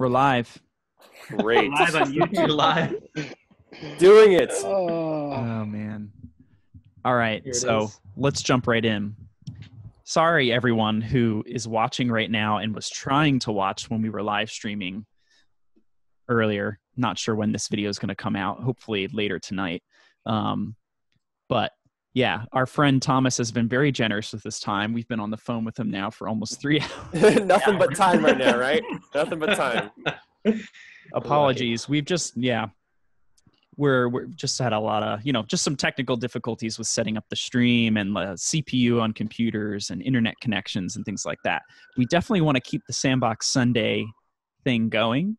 We're live. Great. live on YouTube live. Doing it. Oh, Oh man. All right, so is. let's jump right in. Sorry, everyone who is watching right now and was trying to watch when we were live streaming earlier. Not sure when this video is going to come out. Hopefully later tonight. Um, but yeah, our friend Thomas has been very generous with his time. We've been on the phone with him now for almost three hours. Nothing but time right now, right? Nothing but time. apologies we've just yeah we're we're just had a lot of you know just some technical difficulties with setting up the stream and the cpu on computers and internet connections and things like that we definitely want to keep the sandbox sunday thing going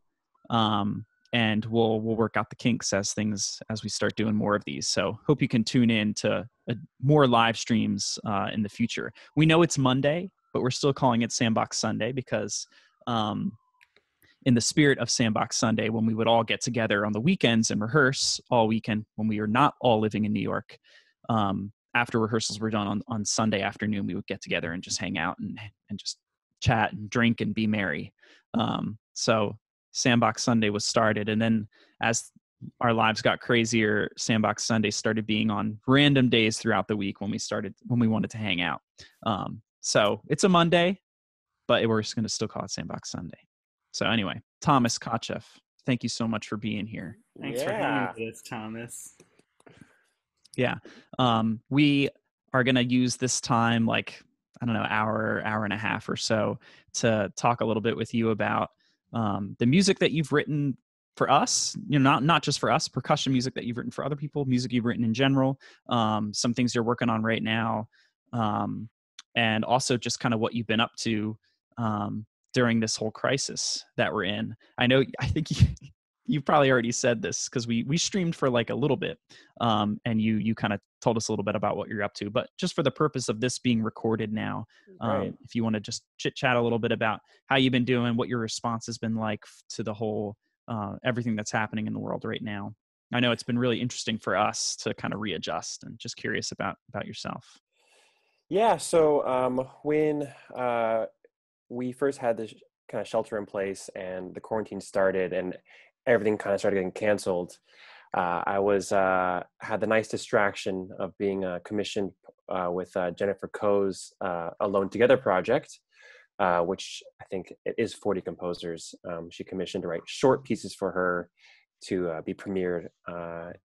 um, and we'll we'll work out the kinks as things as we start doing more of these so hope you can tune in to uh, more live streams uh, in the future we know it's monday but we're still calling it sandbox sunday because um, in the spirit of Sandbox Sunday, when we would all get together on the weekends and rehearse all weekend when we were not all living in New York. Um, after rehearsals were done on, on Sunday afternoon, we would get together and just hang out and, and just chat and drink and be merry. Um, so Sandbox Sunday was started. And then as our lives got crazier, Sandbox Sunday started being on random days throughout the week when we started, when we wanted to hang out. Um, so it's a Monday, but we're just going to still call it Sandbox Sunday. So anyway, Thomas Kotcheff, thank you so much for being here. Thanks for having us, Thomas. Yeah, um, we are going to use this time, like I don't know, hour, hour and a half or so, to talk a little bit with you about um, the music that you've written for us. You know, not not just for us, percussion music that you've written for other people, music you've written in general, um, some things you're working on right now, um, and also just kind of what you've been up to um, during this whole crisis that we're in. I know, I think you, you've probably already said this because we we streamed for like a little bit, um, and you you kind of told us a little bit about what you're up to. But just for the purpose of this being recorded now, um, Right. if you want to just chit chat a little bit about how you've been doing, what your response has been like to the whole uh, everything that's happening in the world right now. I know it's been really interesting for us to kind of readjust, and just curious about about yourself. Yeah. So um, when uh, we first had this kind of shelter in place and the quarantine started and everything kind of started getting canceled, uh, I was uh, had the nice distraction of being uh, commissioned uh, with uh, Jennifer Koh's uh, Alone Together project, which I think it is 40 composers. Um, she commissioned to write short pieces for her to be premiered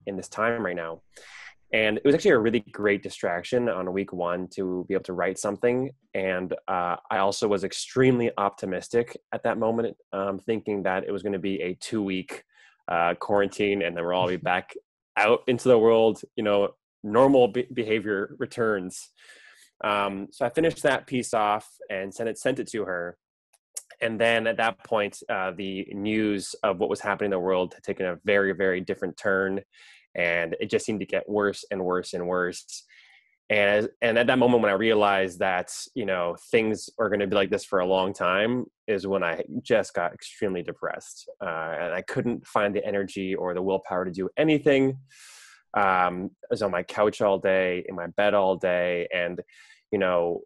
in this time right now. And it was actually a really great distraction on week one to be able to write something. And uh, I also was extremely optimistic at that moment, um, thinking that it was going to be a two week uh, quarantine and then we'll all be back out into the world, you know, normal be- behavior returns. Um, so I finished that piece off and sent it, sent it to her. And then at that point, uh, the news of what was happening in the world had taken a very, very different turn and it just seemed to get worse and worse and worse. And and at that moment when i realized that you know things are going to be like this for a long time is when i just got extremely depressed uh, and i couldn't find the energy or the willpower to do anything. Um, i was on my couch all day in my bed all day and you know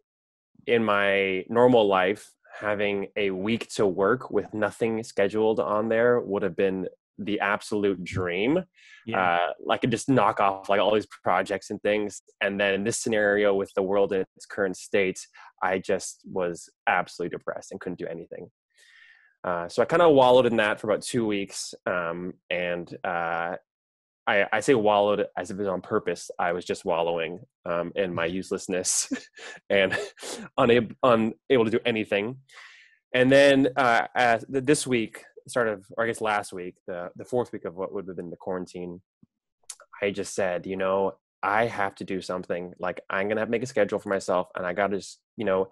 in my normal life having a week to work with nothing scheduled on there would have been the absolute dream Yeah, uh, I could just knock off like all these projects and things. And then in this scenario with the world in its current state, I just was absolutely depressed and couldn't do anything. Uh, so I kind of wallowed in that for about two weeks. Um, and uh, I, I say wallowed as if it was on purpose. I was just wallowing um, in my uselessness and unable, unable to do anything. And then uh, uh, this week, start of, or I guess last week, the, the fourth week of what would have been the quarantine, I just said, you know, I have to do something. Like I'm gonna have to make a schedule for myself, and I got to just, you know,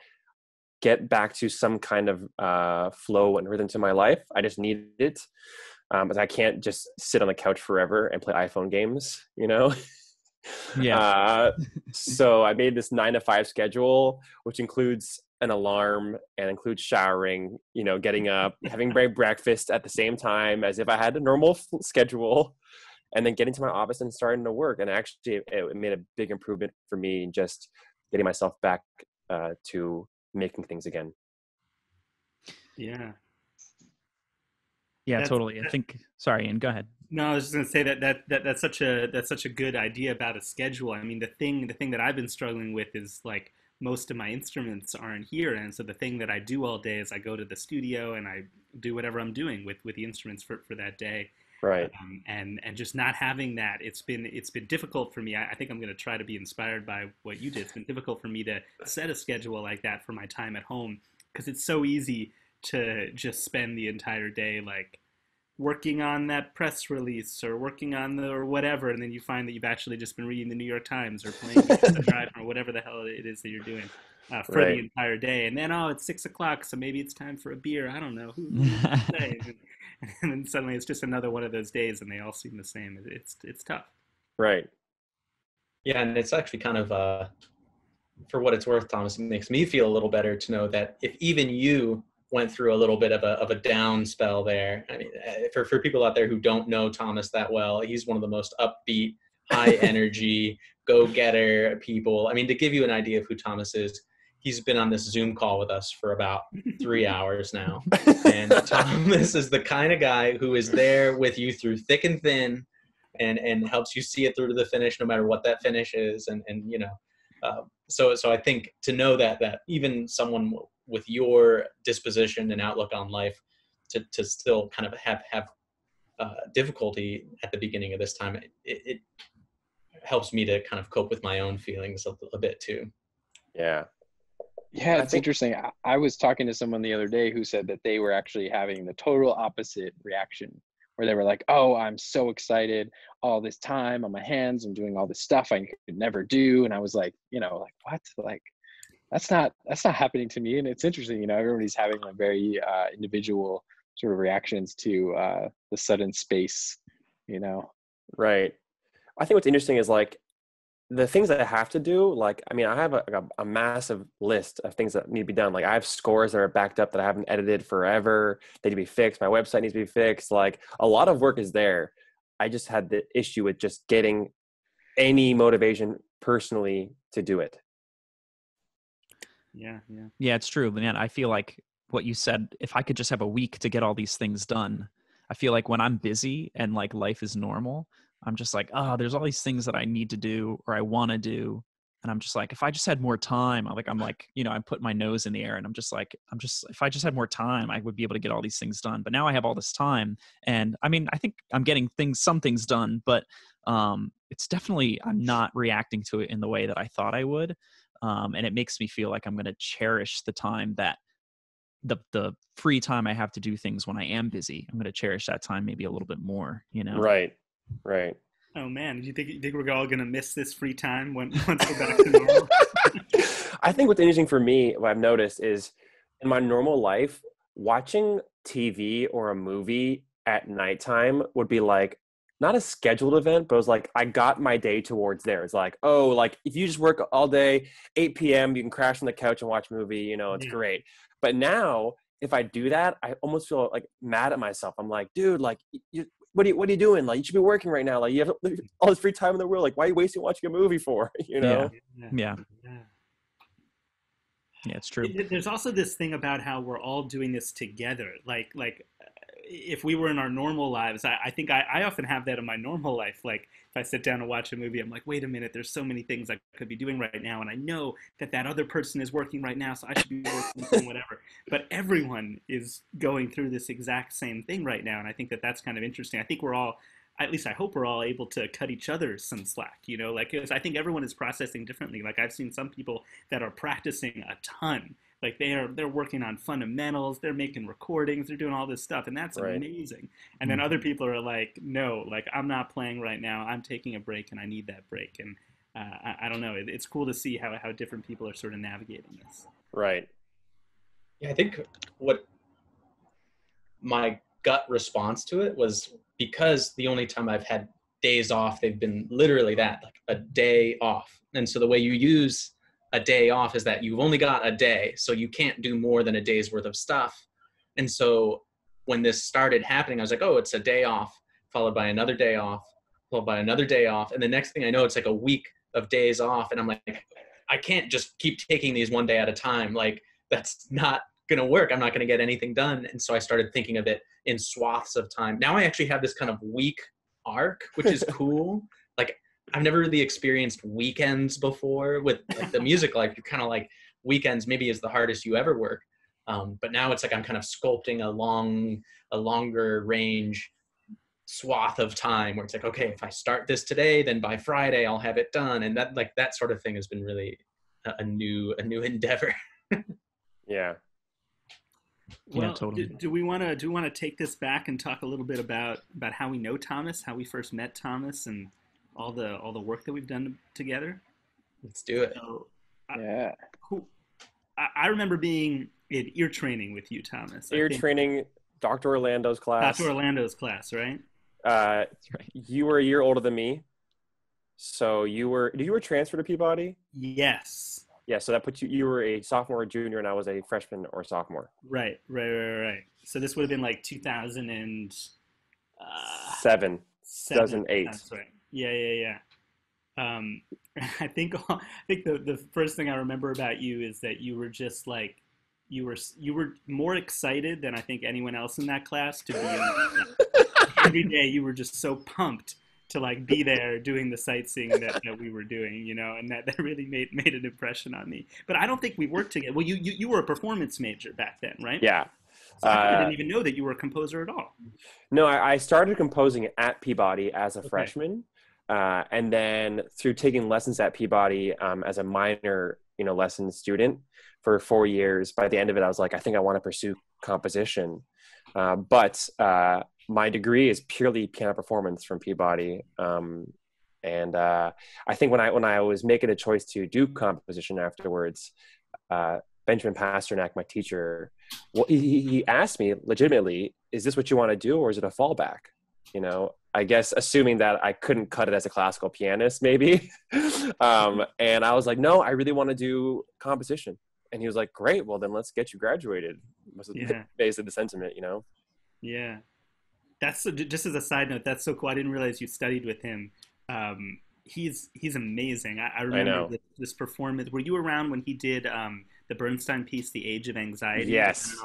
get back to some kind of uh, flow and rhythm to my life. I just need it. Um, but I can't just sit on the couch forever and play iPhone games, you know. yeah, Uh, so I made this nine to five schedule, which includes an alarm and includes showering, you know, getting up, having break breakfast at the same time as if I had a normal f- schedule, and then getting to my office and starting to work. And actually, it, it made a big improvement for me in just getting myself back uh, to making things again. Yeah. Yeah, That's- totally. I think. Sorry, and go ahead. No, I was just gonna say that, that that that's such a that's such a good idea about a schedule. I mean, the thing the thing that I've been struggling with is like most of my instruments aren't here, and so the thing that I do all day is I go to the studio and I do whatever I'm doing with with the instruments for for that day. Right. um, and and just not having that it's been it's been difficult for me I, I think i'm going to try to be inspired by what you did it's been difficult for me to set a schedule like that for my time at home because it's so easy to just spend the entire day like working on that press release or working on the or whatever and then you find that you've actually just been reading the new york times or playing the drive or whatever the hell it is that you're doing uh, for Right. the entire day and then oh it's six o'clock so maybe it's time for a beer i don't know who, who's to say? and then suddenly it's just another one of those days and they all seem the same it's it's tough Right. Yeah, and it's actually kind of, uh, for what it's worth, Thomas, it makes me feel a little better to know that if even you went through a little bit of a of a down spell there, I mean, uh, for for people out there who don't know Thomas that well, he's one of the most upbeat, high energy, go getter people. I mean, to give you an idea of who Thomas is, he's been on this Zoom call with us for about three hours now. And Thomas is the kind of guy who is there with you through thick and thin and and helps you see it through to the finish no matter what that finish is and and you know uh, so so i think to know that that even someone with your disposition and outlook on life to to still kind of have have uh, difficulty at the beginning of this time it, it, it helps me to kind of cope with my own feelings a, a bit too Yeah. Yeah, I it's think- interesting. I, I was talking to someone the other day who said that they were actually having the total opposite reaction, where they were like, "Oh, I'm so excited! All this time on my hands, I'm doing all this stuff I could never do," and I was like, you know, like what? Like that's not that's not happening to me. And it's interesting, you know, everybody's having like very uh, individual sort of reactions to uh, the sudden space, you know. Right. I think what's interesting is like the things that I have to do. Like, I mean, I have a, a, a massive list of things that need to be done. Like, I have scores that are backed up that I haven't edited forever. They need to be fixed. My website needs to be fixed. Like, a lot of work is there. I just had the issue with just getting any motivation personally to do it. yeah yeah Yeah, it's true, man. I feel like what you said. If I could just have a week to get all these things done, I feel like when I'm busy and like life is normal, I'm just like, oh, there's all these things that I need to do or I want to do, and I'm just like, if I just had more time, I'm like, I'm like, you know, I put my nose in the air, and I'm just like, I'm just, if I just had more time, I would be able to get all these things done. But now I have all this time, and I mean, I think I'm getting things, some things done, but um, it's definitely I'm not reacting to it in the way that I thought I would um, and it makes me feel like I'm going to cherish the time that the the free time I have to do things when I am busy. I'm going to cherish that time maybe a little bit more. You know, Right. Right. oh man do you think you think we're all gonna miss this free time when once we're back to normal I think what's interesting for me, what I've noticed is in my normal life, watching TV or a movie at nighttime would be like not a scheduled event, but it was like I got my day towards there. It's like, oh, like if you just work all day, 8 p.m., you can crash on the couch and watch a movie, you know, it's Yeah. great. But now, if I do that, I almost feel like mad at myself. I'm like, dude, like, you, what are you, what are you doing? Like, you should be working right now. Like, you have all this free time in the world. Like, why are you wasting watching a movie for? You know? Yeah. yeah Yeah, yeah, it's true. It- There's also this thing about how we're all doing this together. Like, like if we were in our normal lives, I, I think I, I often have that in my normal life. Like, if I sit down and watch a movie, I'm like, wait a minute, there's so many things I could be doing right now, and I know that that other person is working right now, so I should be working whatever. But everyone is going through this exact same thing right now, and I think that that's kind of interesting. I think we're all at least I hope we're all able to cut each other some slack, you know, like I think everyone is processing differently. Like I've seen some people that are practicing a ton. Like they are they're working on fundamentals, they're making recordings, they're doing all this stuff and that's Right. amazing. And then other people are like, "No, like I'm not playing right now. I'm taking a break and I need that break." And uh, I, I don't know. It, it's cool to see how how different people are sort of navigating this. Right. Yeah, I think what my gut response to it was because the only time I've had days off, they've been literally that, like a day off. And so the way you use a day off is that you've only got a day, so you can't do more than a day's worth of stuff. And so when this started happening, I was like, oh, it's a day off, followed by another day off, followed by another day off. And the next thing I know, it's like a week of days off. And I'm like, I can't just keep taking these one day at a time. Like, that's not gonna work. I'm not gonna get anything done. And so I started thinking of it in swaths of time. Now I actually have this kind of week arc, which is cool. like I've never really experienced weekends before with like the music life. You're kind of like weekends maybe is the hardest you ever work. Um, but now it's like I'm kind of sculpting a long, a longer range swath of time where it's like, okay, if I start this today, then by Friday I'll have it done. And that like that sort of thing has been really a, a new, a new endeavor. yeah. Well, Yeah, totally. do, do we want to do we want to take this back and talk a little bit about about how we know Thomas, how we first met Thomas, and all the all the work that we've done together? Let's do it. So, Yeah. who, I, I remember being in ear training with you, Thomas. I Ear training, Dr. Orlando's class. Dr. Orlando's class, right? Uh, right. you were a year older than me. So you were, you were transferred to Peabody? Yes. Yeah, so that puts you, you were a sophomore or junior, and I was a freshman or sophomore. Right, right, right, right. So this would have been like 2000 and uh, Seven. seven. 2008. That's right. Yeah, yeah, yeah. Um, I think I think the the first thing I remember about you is that you were just like you were you were more excited than I think anyone else in that class to be in that class. every day. You were just so pumped to like be there doing the sight-singing that, that we were doing, you know, and that, that really made made an impression on me. But I don't think we worked together. Well, you you, you were a performance major back then, right? Yeah. So I Uh, didn't even know that you were a composer at all. No, I, I started composing at Peabody as a Okay. freshman, uh, and then through taking lessons at Peabody um, as a minor, you know, lesson student for four years. By the end of it, I was like, I think I want to pursue composition, uh, but uh, my degree is purely piano performance from Peabody. Um, and uh, I think when I when I was making a choice to do composition afterwards, uh, Benjamin Pasternak, my teacher, well, he, he asked me legitimately, "Is this what you want to do, or is it a fallback?" You know, I guess assuming that I couldn't cut it as a classical pianist, maybe. um, and I was like, "No, I really want to do composition." And he was like, "Great, well then let's get you graduated." Was Yeah. basically the sentiment, you know. Yeah, that's just as a side note. That's so cool. I didn't realize you studied with him. Um, he's he's amazing. I, I remember know. This, this performance. Were you around when he did um, the Bernstein piece, "The Age of Anxiety"? Yes.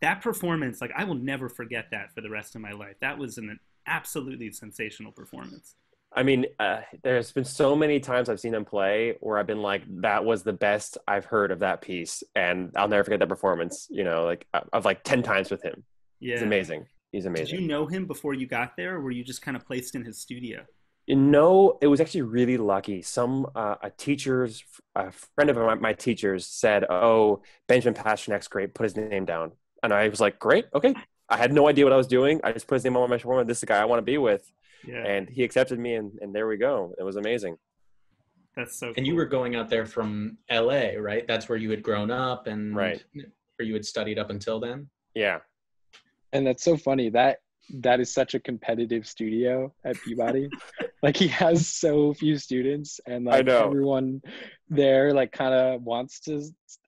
That performance, like I will never forget that for the rest of my life. That was an absolutely sensational performance. I mean, uh, there's been so many times I've seen him play where I've been like, "That was the best I've heard of that piece," and I'll never forget that performance. You know, like of like ten times with him. Yeah, He's amazing. He's amazing. Did you know him before you got there, or were you just kind of placed in his studio? You know, it was actually really lucky. Some uh, a teacher's a friend of my, my teachers said, "Oh, Benjamin Pasternak's great. Put his name down." And I was like, "Great, okay." I had no idea what I was doing. I just put his name on my form. This is the guy I want to be with, Yeah, and he accepted me, and, and there we go. It was amazing. that's so. And you were going out there from LA, right? That's where you had grown up and Right. where you had studied up until then. Yeah, And that's so funny. That that is such a competitive studio at Peabody. like he has so few students and like know. everyone there like kind of wants to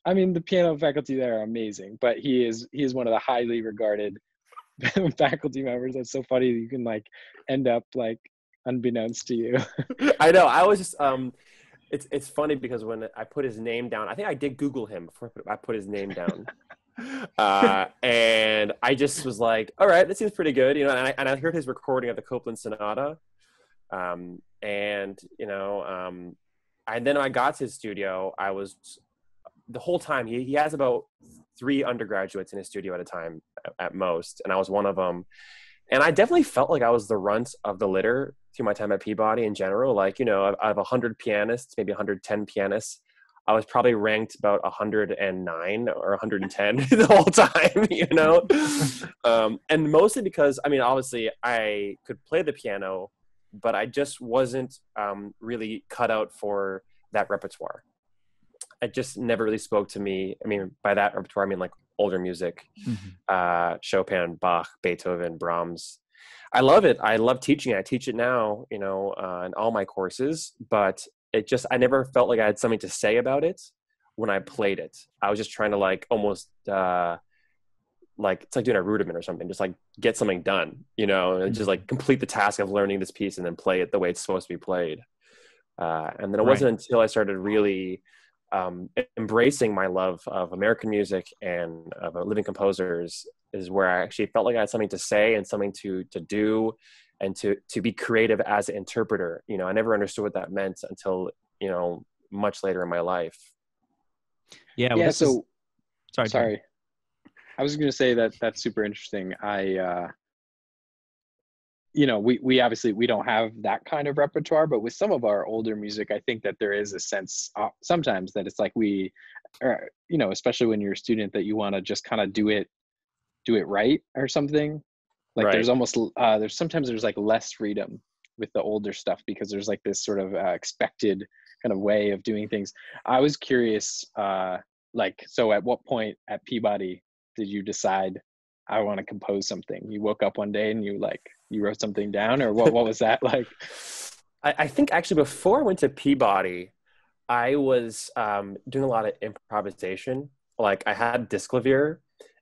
I mean the piano faculty there are amazing, but he is he is one of the highly regarded faculty members. That's so funny. You can like end up like unbeknownst to you. I know. I was just um, it's it's funny because when I put his name down, I think I did Google him before I put- his name down. uh, and I just was like, all right, this seems pretty good, you know. And I, and I heard his recording of the Copland Sonata, um, and you know, um, and then when I got to his studio, I was the whole time he he has about three undergraduates in his studio at a time at, most, and I was one of them. And I definitely felt like I was the runt of the litter through my time at Peabody in general. Like, you know, out of 100 pianists, maybe 110 pianists, I was probably ranked about 109 or 110 the whole time, you know? um, and mostly because, I mean, obviously I could play the piano, but I just wasn't um, really cut out for that repertoire. It just never really spoke to me. I mean, by that repertoire, I mean like older music, uh, Chopin, Bach, Beethoven, Brahms. I love it. I love teaching. it. I teach it now, you know, uh, in all my courses. But it just, I never felt like I had something to say about it when I played it. I was just trying to like almost, uh, like it's like doing a rudiment or something. Just like get something done, you know, and just like complete the task of learning this piece and then play it the way it's supposed to be played. Uh, and then it Right. wasn't until I started really um, embracing my love of American music and of uh, living composers is where I actually felt like I had something to say and something to to do, and to to be creative as an interpreter. You know, I never understood what that meant until you know much later in my life. Yeah. well, yeah. this is- So sorry. Jerry. sorry. I was going to say that that's super interesting. I, uh, you know, we we obviously we don't have that kind of repertoire, but with some of our older music, I think that there is a sense uh, sometimes that it's like we, or you know, especially when you're a student, that you want to just kind of do it, do it right or something. Like Right. there's almost uh, there's sometimes there's like less freedom with the older stuff because there's like this sort of uh, expected kind of way of doing things. I was curious, uh, like, so at what point at Peabody did you decide I want to compose something? You woke up one day and you like you wrote something down, or what? What was that like? I, I think actually before I went to Peabody, I was um, doing a lot of improvisation. Like I had Disklavier,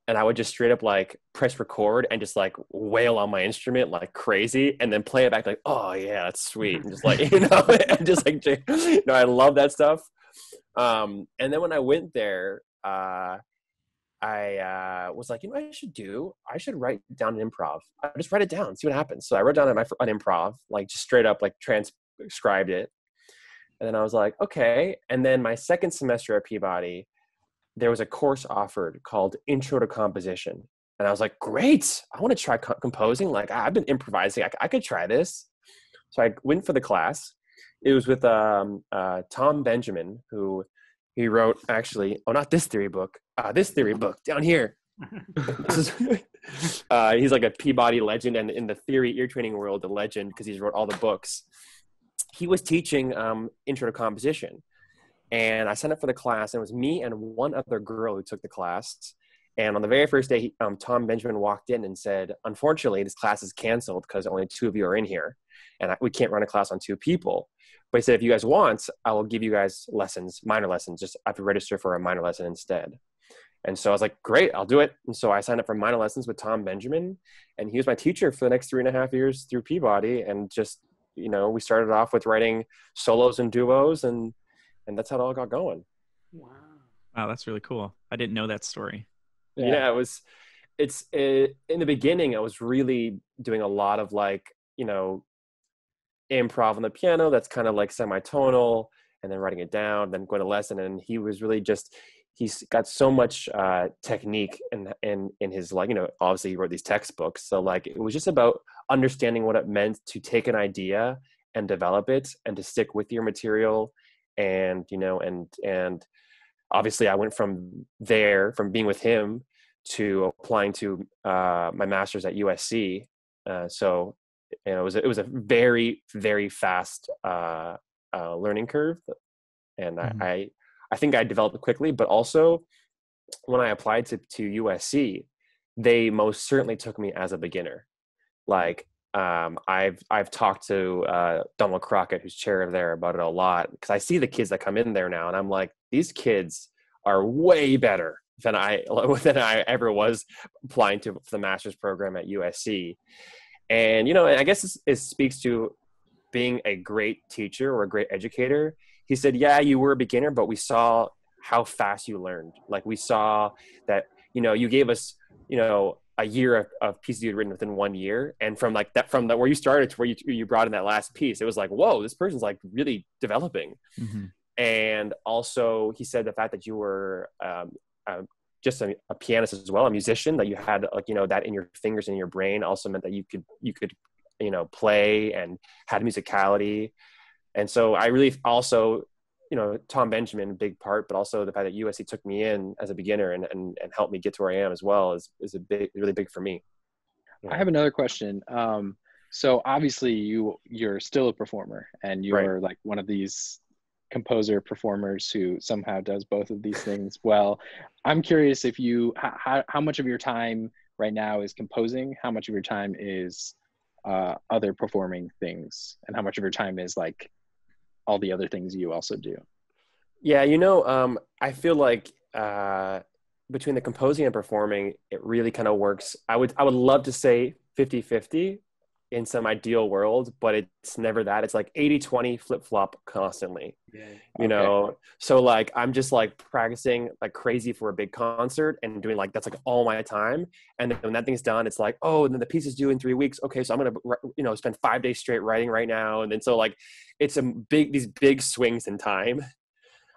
and I would just straight up like press record and just like wail on my instrument like crazy, and then play it back like, oh yeah, that's sweet, and just like you know, and just like you know, I love that stuff. Um, and then when I went there, uh, I uh, was like, you know, what I should do. I should write down an improv. I just write it down, see what happens. So I wrote down an, an improv, like just straight up, like transcribed it. And then I was like, okay. And then my second semester at Peabody, there was a course offered called Intro to Composition. And I was like, great. I want to try co- composing. Like I've been improvising. I, I could try this. So I went for the class. It was with um, uh, Tom Benjamin, who he wrote actually, oh, not this theory book, uh, this theory book down here. Uh, he's like a Peabody legend, and in the theory ear training world, a legend because he's wrote all the books. He was teaching um, intro to composition, and I signed up for the class. And it was me and one other girl who took the class. And on the very first day, um, Tom Benjamin walked in and said, "Unfortunately, this class is canceled because only two of you are in here, and I, we can't run a class on two people." But he said, "If you guys want, I will give you guys lessons, minor lessons. Just I have to register for a minor lesson instead." And so I was like, great, I'll do it. And so I signed up for minor lessons with Tom Benjamin, and he was my teacher for the next three and a half years through Peabody. And just, you know, we started off with writing solos and duos, and and that's how it all got going. wow. Wow, that's really cool. I didn't know that story. Yeah, it was. It's it, in the beginning, I was really doing a lot of like, you know, improv on the piano. That's kind of like semitonal, and then writing it down, then going to lesson. And he was really just he's got so much uh, technique in, in in his like you know obviously he wrote these textbooks so like it was just about understanding what it meant to take an idea and develop it and to stick with your material and you know and and obviously i went from there from being with him to applying to uh, my master's at usc uh, so you know, it was a, it was a very very fast uh, uh, learning curve and Mhm. I, I I think I developed it quickly, but also when I applied to, to USC, they most certainly took me as a beginner. Like um, I've I've talked to uh, Donald Crockett, who's chair of there, about it a lot because I see the kids that come in there now, and I'm like, these kids are way better than I than I ever was applying to the master's program at USC. And you know, I guess this, it speaks to being a great teacher or a great educator he said, "Yeah, you were a beginner, but we saw how fast you learned. Like we saw that, you know, you gave us, you know, a year of, of pieces you had written within one year, and from like that, from that where you started to where you you brought in that last piece, it was like, whoa, this person's like really developing. Mhm. And also, he said the fact that you were um, uh, just a, a pianist as well, a musician, that you had like you know that in your fingers and in your brain, also meant that you could you could you know play and had musicality and so I really also, you know, Tom Benjamin, big part, but also the fact that USC took me in as a beginner and, and, and helped me get to where I am as well is, is a big, really big for me. I have another question. Um, so obviously you you're still a performer and you're like one of these composer performers who somehow does both of these things well. I'm curious if you how how much of your time right now is composing, how much of your time is uh, other performing things, and how much of your time is like all the other things you also do. Yeah, you know, um, I feel like uh, between the composing and performing, it really kind of works. I would I would love to say 50-50, in some ideal world, but it's never that. It's like 80 20 flip flop constantly. Yeah. You Okay. know, so like I'm just like practicing like crazy for a big concert and doing like that's like all my time. And then when that thing's done, it's like, oh, and then the piece is due in three weeks. Okay, so I'm gonna you know spend five days straight writing right now. And then so like it's a big these big swings in time.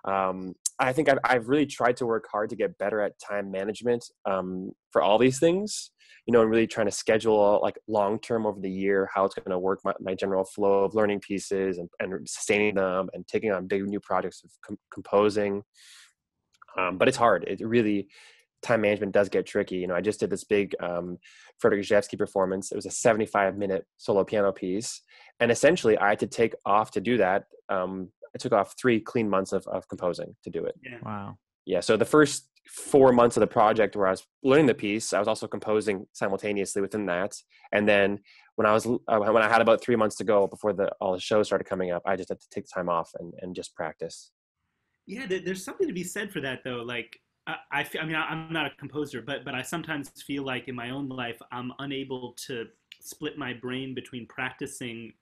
Um, I think I've, I've really tried to work hard to get better at time management um, for all these things you know, and really trying to schedule like long term over the year how it's going to work my, my general flow of learning pieces and, and sustaining them and taking on big new projects of com- composing. Um, but it's hard. It really time management does get tricky. You know, I just did this big um, Frederick Rzewski performance. It was a 75 minute solo piano piece, and essentially I had to take off to do that. Um, I took off three clean months of, of composing to do it Yeah. Wow. yeah so the first four months of the project where i was learning the piece i was also composing simultaneously within that and then when i was uh, when i had about three months to go before the all the shows started coming up i just had to take time off and, and just practice Yeah, there's something to be said for that, though. Like, I, I, I mean, I'm not a composer, but but I sometimes feel like in my own life, I'm unable to split my brain between practicing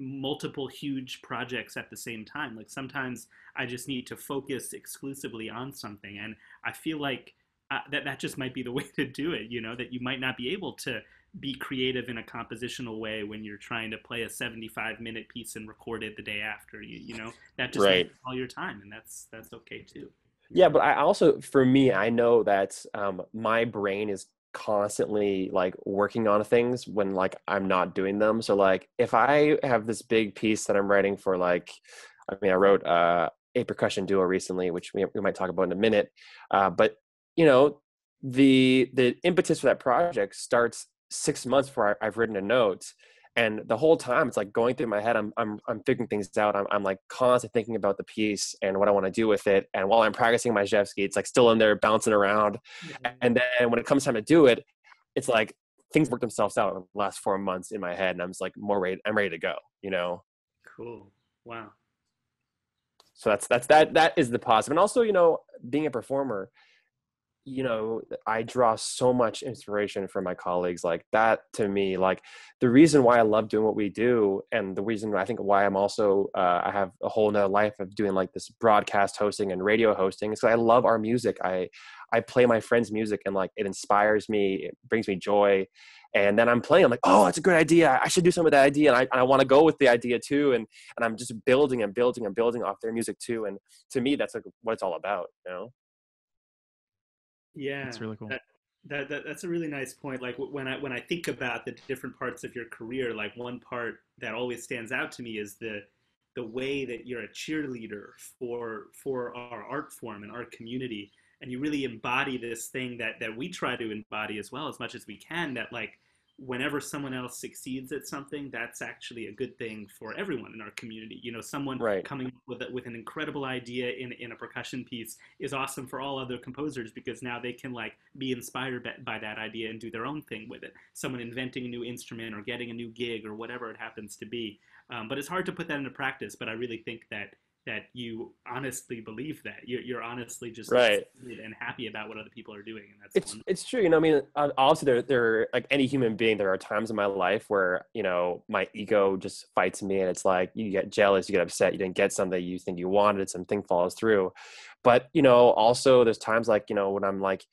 multiple huge projects at the same time. Like sometimes I just need to focus exclusively on something, and I feel like uh, that that just might be the way to do it. You know, that you might not be able to be creative in a compositional way when you're trying to play a 75 minute piece and record it the day after you you know that just Right. all your time and that's that's okay too yeah but i also for me i know that um, my brain is constantly like working on things when like i'm not doing them so like if i have this big piece that i'm writing for like i mean i wrote uh, a percussion duo recently which we, we might talk about in a minute uh, but you know the the impetus for that project starts six months before I, i've written a note and the whole time it's like going through my head i'm i'm, I'm figuring things out I'm, I'm like constantly thinking about the piece and what i want to do with it and while i'm practicing my Rzewski, it's like still in there bouncing around and then when it comes time to do it it's like things work themselves out in the last four months in my head and i'm just like more ready i'm ready to go you know? Cool wow. So that's that's that that is the positive and also you know being a performer you know i draw so much inspiration from my colleagues like that to me like the reason why i love doing what we do and the reason i think why i'm also uh, i have a whole nother life of doing like this broadcast hosting and radio hosting is 'cause i love our music. I i play my friends music and like it inspires me it brings me joy. And then i'm playing i'm like oh that's a good idea. I should do some of that idea. And i, I want to go with the idea too and and i'm just building and building and building off their music too. And to me that's like what it's all about you know yeah That's really cool. that, that, that that's a really nice point like when i when i think about the different parts of your career like one part that always stands out to me is the the way that you're a cheerleader for for our art form and our community and you really embody this thing that that we try to embody as well as much as we can that like whenever someone else succeeds at something that's actually a good thing for everyone in our community. You know someone Right. coming up with a, with an incredible idea in in a percussion piece is awesome for all other composers because now they can like be inspired by, by that idea and do their own thing with it. Someone inventing a new instrument or getting a new gig or whatever it happens to be. Um, but it's hard to put that into practice but i really think that that you honestly believe that you're, you're honestly just Right. and happy about what other people are doing and that's it's wonderful. it's true you know i mean uh, obviously there there like any human being there are times in my life where you know my ego just fights me and it's like you get jealous you get upset you didn't get something you think you wanted something falls through but you know also there's times like you know when i'm like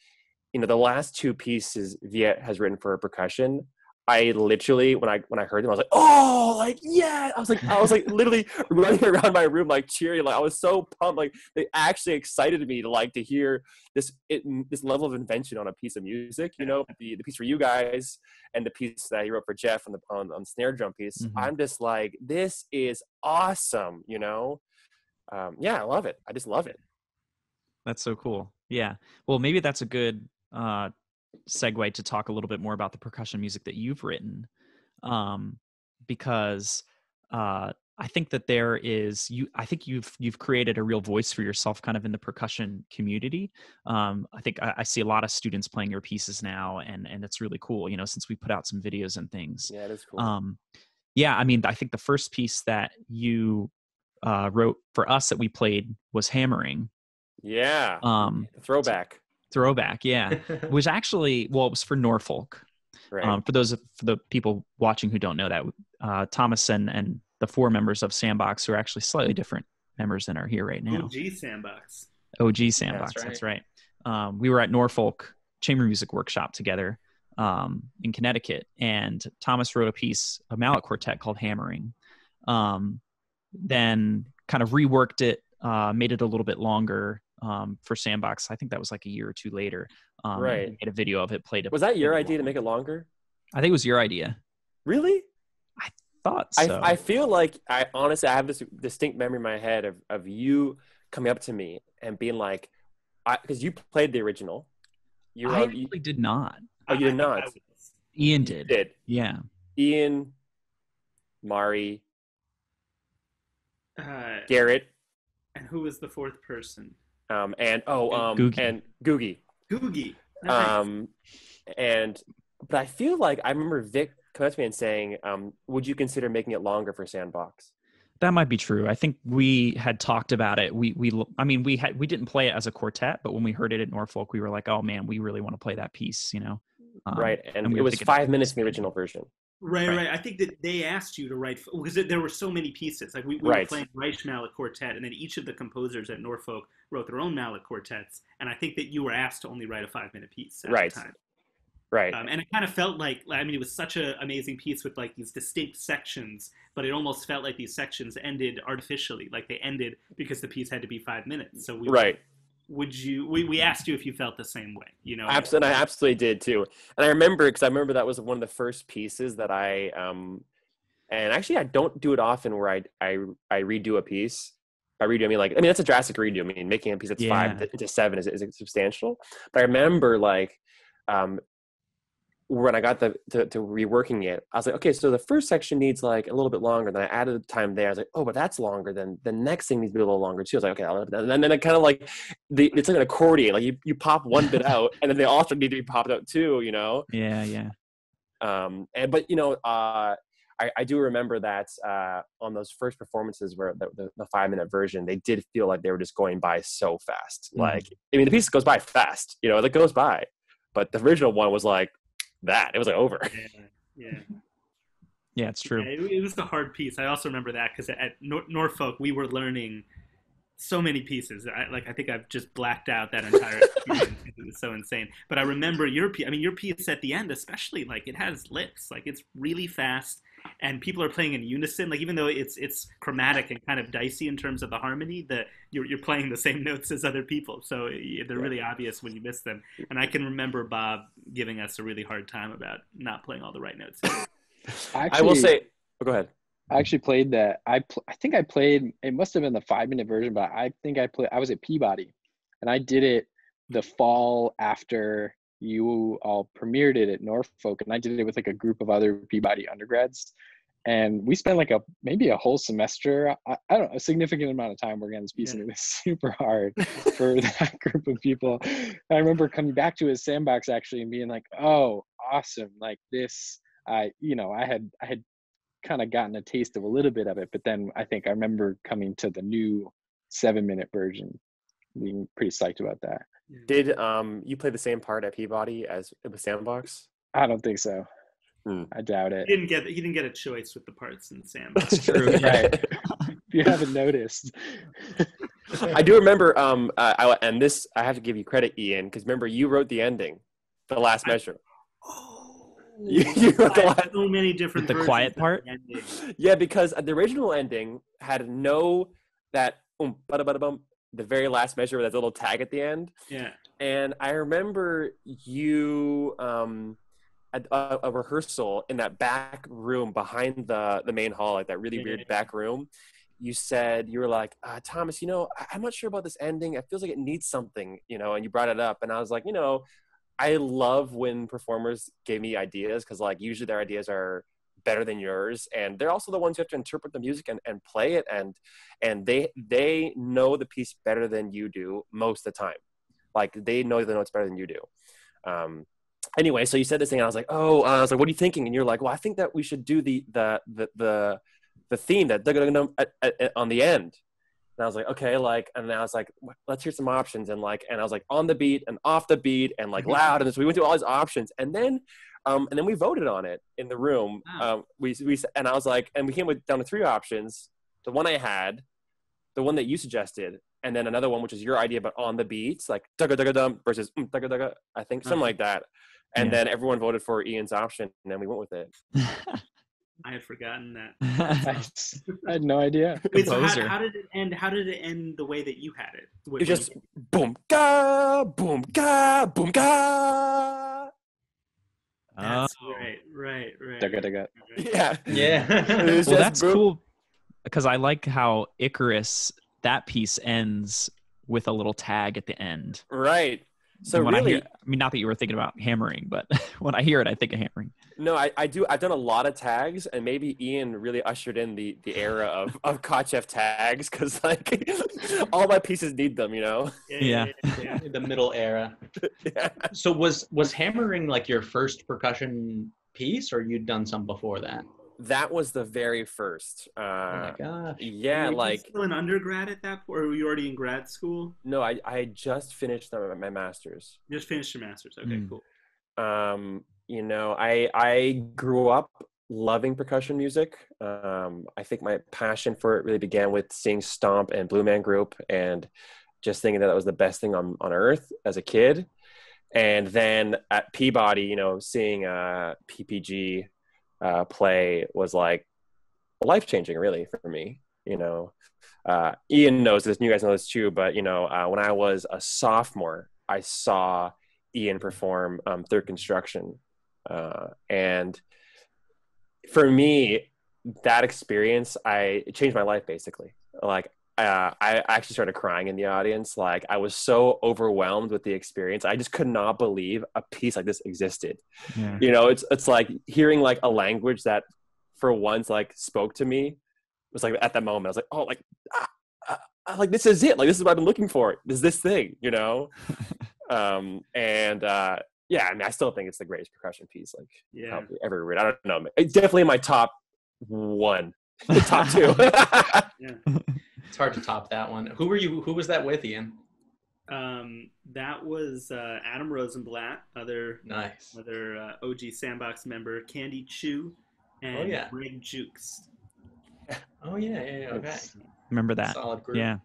you know the last two pieces viet has written for percussion I literally when I when I heard them I was like oh like yeah I was like I was like literally running around my room like cheering like I was so pumped like they actually excited me to like to hear this it, this level of invention on a piece of music you know the the piece for you guys and the piece that he wrote for Jeff on the on, on snare drum piece Mhm. I'm just like this is awesome you know um, yeah I love it I just love it That's so cool. Yeah. Well, maybe that's a good uh, segue to talk a little bit more about the percussion music that you've written, um, because uh, I think that there is you. I think you've you've created a real voice for yourself, kind of in the percussion community. Um, I think I, I see a lot of students playing your pieces now, and and it's really cool. You know, since we put out some videos and things. yeah it is cool Um, yeah, I mean, I think the first piece that you uh, wrote for us that we played was hammering. yeah Um, throwback throwback, yeah, was actually well, it was for Norfolk. Right. Um, for those for the people watching who don't know that, uh, Thomas and and the four members of Sandbox who are actually slightly different members than are here right now. OG Sandbox. OG Sandbox. that's right. Um, we were at Norfolk Chamber Music Workshop together um, in Connecticut, and Thomas wrote a piece, a mallet quartet called Hammering. Um, then kind of reworked it, uh, made it a little bit longer um, for Sandbox. I think that was like a year or two later. Um, Right. Made a video of it. Played it. Was that your played it idea to make it longer? I think it was your idea. Really? I thought so. I, I feel like I honestly I have this distinct memory in my head of, of you coming up to me and being like, because you played the original. You, I were- you did not. oh you did not. was- Ian You did. did. Yeah. Ian, Mari, Uh, Garrett, and who was the fourth person? Um, and oh um Googie. and Googie. Googie. Nice. Um, and but I feel like I remember Vic coming up to me and saying, um, "Would you consider making it longer for Sandbox?" That might be true. I think we had talked about it. We we I mean we had we didn't play it as a quartet, but when we heard it at Norfolk, we were like, oh man, we really want to play that piece, you know. Um, right, and, and we it was five minutes in the original version. Right, Right. right, I think that they asked you to write because there were so many pieces. Like we, we were playing Reich Mallet Quartet, and then each of the composers at Norfolk wrote their own Mallet quartets. And I think that you were asked to only write a five-minute piece at Right. the time. Right. Um, and it kind of felt like I mean, it was such an amazing piece with like these distinct sections, but it almost felt like these sections ended artificially, like they ended because the piece had to be five minutes. So we right. Would you? We, we asked you if you felt the same way. You know, Absolutely, I absolutely did too. And I remember because I remember that was one of the first pieces that I um, and actually I don't do it often where I I I redo a piece. By redo, I mean like I mean that's a drastic redo. I mean making a piece that's five to, into seven is is substantial. But I remember like um, when I got the to, to reworking it, I was like, okay, so the first section needs like a little bit longer. Then I added time there. I was like, oh, but that's longer. Then the next thing needs to be a little longer too. I was like, okay, I'll, and then, then it kind of like the it's like an accordion. Like you, you pop one bit out, and then they also need to be popped out too. You know. Yeah, yeah. Um, and but you know, uh, I, I do remember that uh, on those first performances where the, the, the five minute version, they did feel like they were just going by so fast. Mhm. Like I mean, the piece goes by fast. You know, it goes by, but the original one was like that. It was like over. yeah, yeah. Yeah, it's true. Yeah, it, it was a hard piece. I also remember that because at Nor- Norfolk we were learning so many pieces. I, like I think I've just blacked out that entire it was so insane. But I remember your piece. I mean, your piece at the end, especially, like it has lips. Like it's really fast, and people are playing in unison. Like even though it's it's chromatic and kind of dicey in terms of the harmony, the you're you're playing the same notes as other people. So they're Yeah. really obvious when you miss them. And I can remember Bob giving us a really hard time about not playing all the right notes. I will say. Oh, go ahead. I actually played that. I pl- I think I played. It must have been the five minute version, but I think I played. I was at Peabody, and I did it the fall after you all premiered it at Norfolk, and I did it with like a group of other Peabody undergrads, and we spent like a maybe a whole semester. I, I don't know, a significant amount of time working on this piece, and it was super hard for that group of people. I remember coming back to his sandbox actually and being like, "Oh, awesome! Like this." I, you know, I had I had kind of gotten a taste of a little bit of it, but then I think I remember coming to the new seven minute version, being pretty psyched about that. Did um you play the same part at Peabody as with Sandbox? I don't think so. Hmm. I doubt it. He didn't get he didn't get a choice with the parts in Sandbox. That's true, Right. If you haven't noticed, I do remember. Um, uh, I, and this I have to give you credit, Ian, because remember you wrote the ending, the last I- measure. Oh, You- you wrote the last- so many different. The quiet part? the. Yeah, because the original ending had no that um bada bada bum the very last measure with that little tag at the end. Yeah, And I remember you um at a, a rehearsal in that back room behind the the main hall, like that really Yeah, weird yeah, back room. You said you were like uh, Thomas, you know, I- I'm not sure about this ending. It feels like it needs something, you know. And you brought it up, and I was like, you know, I love when performers gave me ideas because like usually their ideas are better than yours and they're also the ones who have to interpret the music and, and play it and and they they know the piece better than you do most of the time like they know the notes better than you do um anyway so you said this thing and i was like oh uh, i was like what are you thinking and you're like well i think that we should do the the the the, the theme that they're at, at, on the end and I was like, okay, like, and I was like, let's hear some options. And like, and I was like, on the beat and off the beat and like loud. And so we went through all these options. And then Um, and then we voted on it in the room. Wow. Um, we we and I was like, and we came with down to three options. The one I had, the one that you suggested, and then another one which is your idea, but on the beats, like dugga dugga dum versus mm, dugga dugga. I think something Uh-huh. like that. And Yeah. then everyone voted for Ian's option, and then we went with it. I had forgotten that. I had no idea. Wait, so how, how did it end? How did it end the way that you had it? Wh- It just boom ga boom ga boom ga. That's Oh. right, right, right. Dugga dugga. right. Yeah. Yeah. It's well that's boom. cool because i like how icarus that piece ends with a little tag at the end Right. So when really, I, hear, I mean not that you were thinking about hammering but when i hear it i think of hammering No, I, I do. I've done a lot of tags, and maybe Ian really ushered in the the era of of Kotcheff tags because like all my pieces need them, you know. Yeah. yeah. the middle era. yeah. So was was hammering like your first percussion piece, or you'd done some before that? That was the very first. oh Uh, my gosh. yeah, Were you like still in undergrad at that point, or were you already in grad school? no, I I just finished my, my master's. You just finished your master's. Okay, Mm. cool. Um, you know, I I grew up loving percussion music. Um, I think my passion for it really began with seeing Stomp and Blue Man Group, and just thinking that that was the best thing on on earth as a kid. And then at Peabody, you know, seeing uh, PPG uh, play was like life changing, really, for me. You know, uh, Ian knows this, and you guys know this too. But you know, uh, when I was a sophomore, I saw Ian perform um, Third Construction, uh, and for me, that experience, I changed my life basically. Like uh, I actually started crying in the audience. Like I was so overwhelmed with the experience. I just could not believe a piece like this existed. yeah You know, it's it's like hearing like a language that for once like spoke to me It was like at that moment I was like, oh, like ah, ah, like this is it. Like this is what I've been looking for. Is this thing? You know, um, and uh, yeah, I mean, I still think it's the greatest percussion piece like Yeah. probably ever written. I don't know. It's definitely my top one, the top two. It's hard to top that one. Who were you? Who was that with, Ian? Um, that was uh, Adam Rosenblatt, other Nice. other uh, OG Sandbox member, Candy Chu, and yeah. Greg Jukes. Oh yeah, yeah, yeah. Okay. remember that Solid group. yeah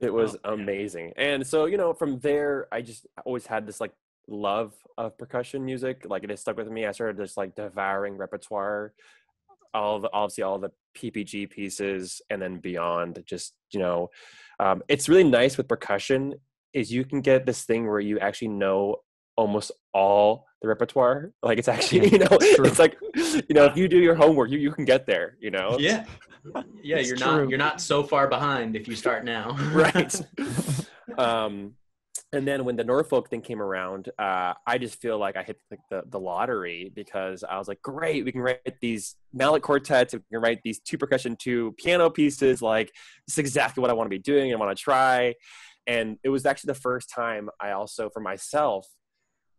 It was Oh, yeah. amazing. And so, you know, from there, I just always had this like love of percussion music. Like it has stuck with me. I started just like devouring repertoire, all the obviously all the PPG pieces and then beyond. Just, you know, um, it's really nice with percussion is you can get this thing where you actually know almost all the repertoire. Like it's actually, you know, it's it's like, you know, if you do your homework, you, you can get there, you know? Yeah. Yeah, It's you're true. not you're not so far behind if you start now. right um and then when the norfolk thing came around uh i just feel like i hit the, the lottery because i was like great we can write these mallet quartets we can write these two percussion two piano pieces like this is exactly what i want to be doing and want to try. And it was actually the first time i also for myself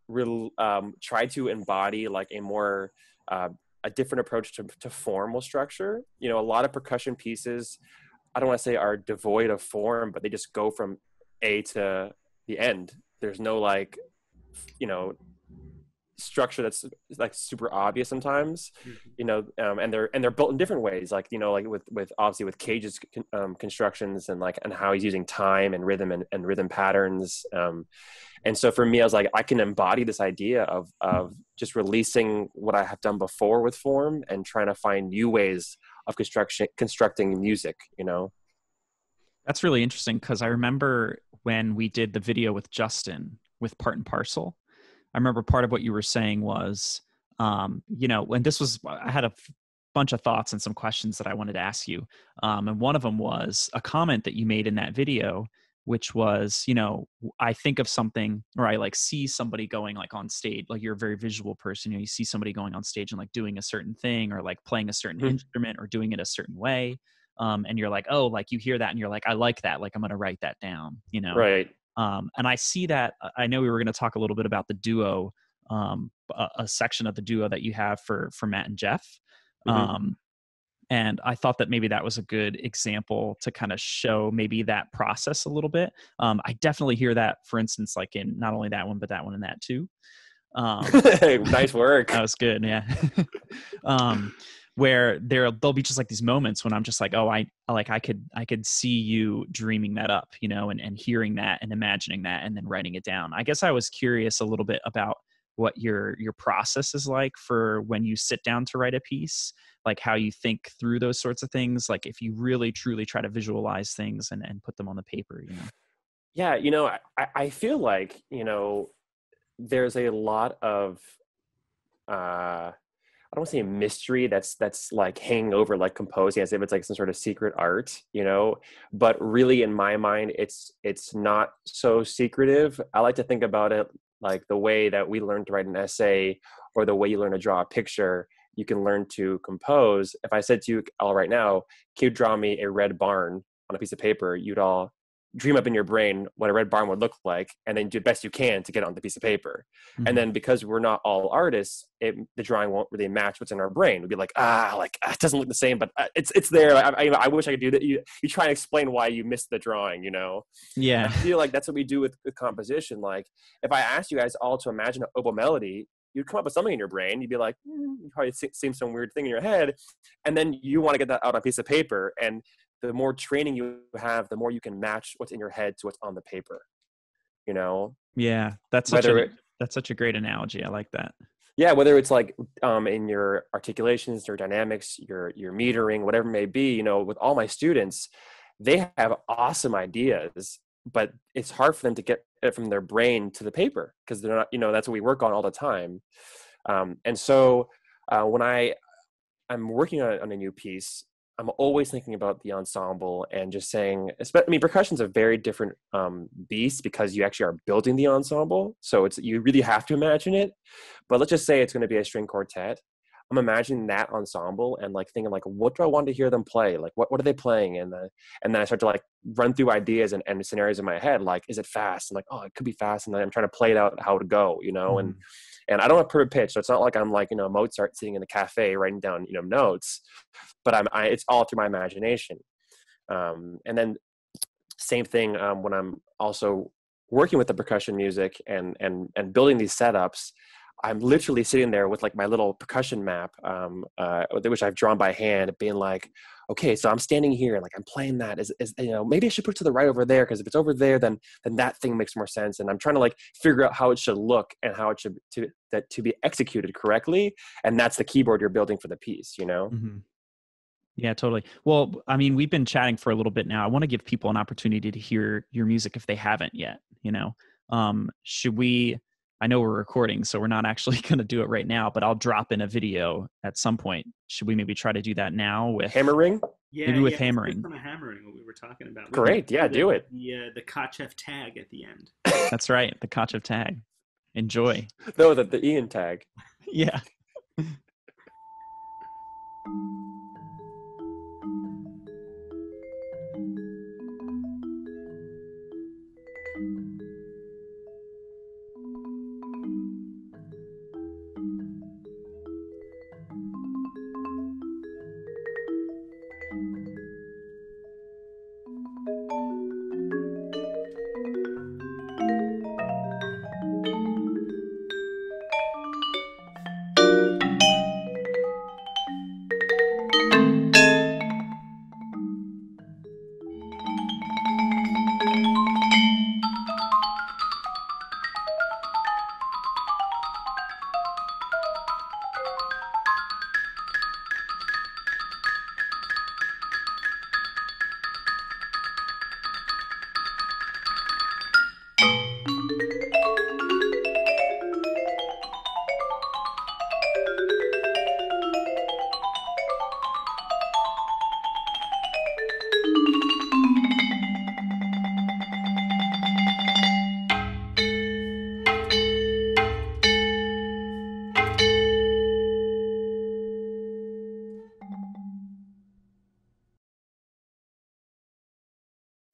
real um tried to embody like a more uh, a different approach to, to formal structure. You know a lot of percussion pieces I don't want to say are devoid of form, but they just go from A to the end. There's no like, you know, structure that's like super obvious sometimes, you know, um, and they're and they're built in different ways. Like you know, like with with obviously with Cage's um, constructions and like and how he's using time and rhythm and, and rhythm patterns. Um, and so for me, I was like, I can embody this idea of of just releasing what I have done before with form and trying to find new ways of construction constructing music. You know. That's really interesting because I remember when we did the video with Justin with Part and Parcel. I remember part of what you were saying was, um, you know, when this was, I had a f- bunch of thoughts and some questions that I wanted to ask you. Um, and one of them was a comment that you made in that video, which was, you know, I think of something or I like see somebody going like on stage, like you're a very visual person, you know, you see somebody going on stage and like doing a certain thing or like playing a certain Mhm. instrument or doing it a certain way um, and you're like, oh, like you hear that and you're like, I like that. Like I'm gonna write that down, you know. Right. Um, and I see that. uh, I know we were going to talk a little bit about the duo, um, a, a section of the duo that you have for for Matt and Jeff. Mhm. Um, and I thought that maybe that was a good example to kind of show maybe that process a little bit. Um, I definitely hear that, for instance, like in not only that one but that one and that too. Um, nice work. that was good. Yeah. um, where there there'll be just like these moments when I'm just like, oh, I like I could I could see you dreaming that up, you know, and and hearing that and imagining that and then writing it down. I guess I was curious a little bit about what your your process is like for when you sit down to write a piece like how you think through those sorts of things like if you really truly try to visualize things and, and put them on the paper you know yeah you know I, I feel like you know there's a lot of uh I don't want to say mystery that's that's like hanging over like composing as if it's like some sort of secret art, you know. But really, in my mind, it's it's not so secretive. I like to think about it like the way that we learn to write an essay or the way you learn to draw a picture. You can learn to compose. If I said to you all right now, can you draw me a red barn on a piece of paper? You'd all dream up in your brain what a red barn would look like and then do the best you can to get it on the piece of paper. Mhm. and then because we're not all artists it, the drawing won't really match what's in our brain. We'd be like ah like ah, it doesn't look the same but uh, it's it's there. I, I, I wish i could do that. You, you try and explain why you missed the drawing you know? Yeah. I feel like that's what we do with, with composition. Like if i asked you guys all to imagine an oboe melody you'd come up with something in your brain. You'd be like mm, you probably see some weird thing in your head and then you want to get that out on a piece of paper. And the more training you have the more you can match what's in your head to what's on the paper you know? Yeah that's such whether a it, that's such a great analogy i like that. Yeah whether it's like um, in your articulations your dynamics your your metering whatever it may be you know with all my students they have awesome ideas but it's hard for them to get it from their brain to the paper because they're not you know that's what we work on all the time. Um, and so uh, when i i'm working on, on a new piece i'm always thinking about the ensemble and just saying i mean percussion's a very different um, beast because you actually are building the ensemble so it's you really have to imagine it. But let's just say it's going to be a string quartet. I'm imagining that ensemble and like thinking like what do i want to hear them play? Like what, what are they playing? And the, and then i start to like run through ideas and, and scenarios in my head like is it fast? And like oh it could be fast and then i'm trying to play it out how to go you know? And and I don't have perfect pitch, so it's not like I'm like you know Mozart sitting in the cafe writing down you know notes, but I'm I, it's all through my imagination. Um, and then same thing um, when I'm also working with the percussion music and and and building these setups. I'm literally sitting there with like my little percussion map, um, uh, which I've drawn by hand, being like, okay, so I'm standing here, like I'm playing that. Is, is you know maybe I should put to the right over there because if it's over there, then then that thing makes more sense. And I'm trying to like figure out how it should look and how it should to that to be executed correctly. And that's the keyboard you're building for the piece, you know. Mhm. Yeah, totally. Well, I mean, we've been chatting for a little bit now. I want to give people an opportunity to hear your music if they haven't yet. You know, um, should we? I know we're recording, so we're not actually going to do it right now. But I'll drop in a video at some point. Should we maybe try to do that now with? Hammering, Yeah, Maybe with yeah, hammering. Kind of hammering what we were talking about. Great, yeah, the- do it. The uh, the Kotcheff tag at the end. That's right, the Kotcheff tag. Enjoy. No, the the Ian tag. Yeah.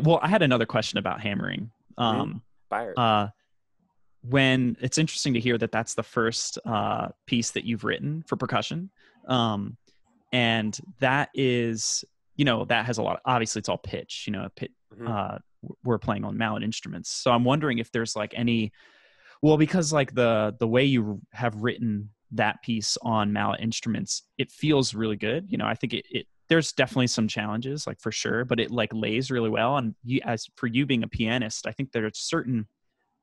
Well, I had another question about hammering. Um, Fire. uh, when it's interesting to hear that that's the first uh, piece that you've written for percussion, um, and that is, you know, that has a lot. obviously, it's all pitch. You know, pit, Mhm. uh, we're playing on mallet instruments, so I'm wondering if there's like any Well, because like the the way you have written that piece on mallet instruments, it feels really good. You know, I think it, it there's definitely some challenges, like for sure, but it like lays really well. And you, as for you being a pianist, I think there are certain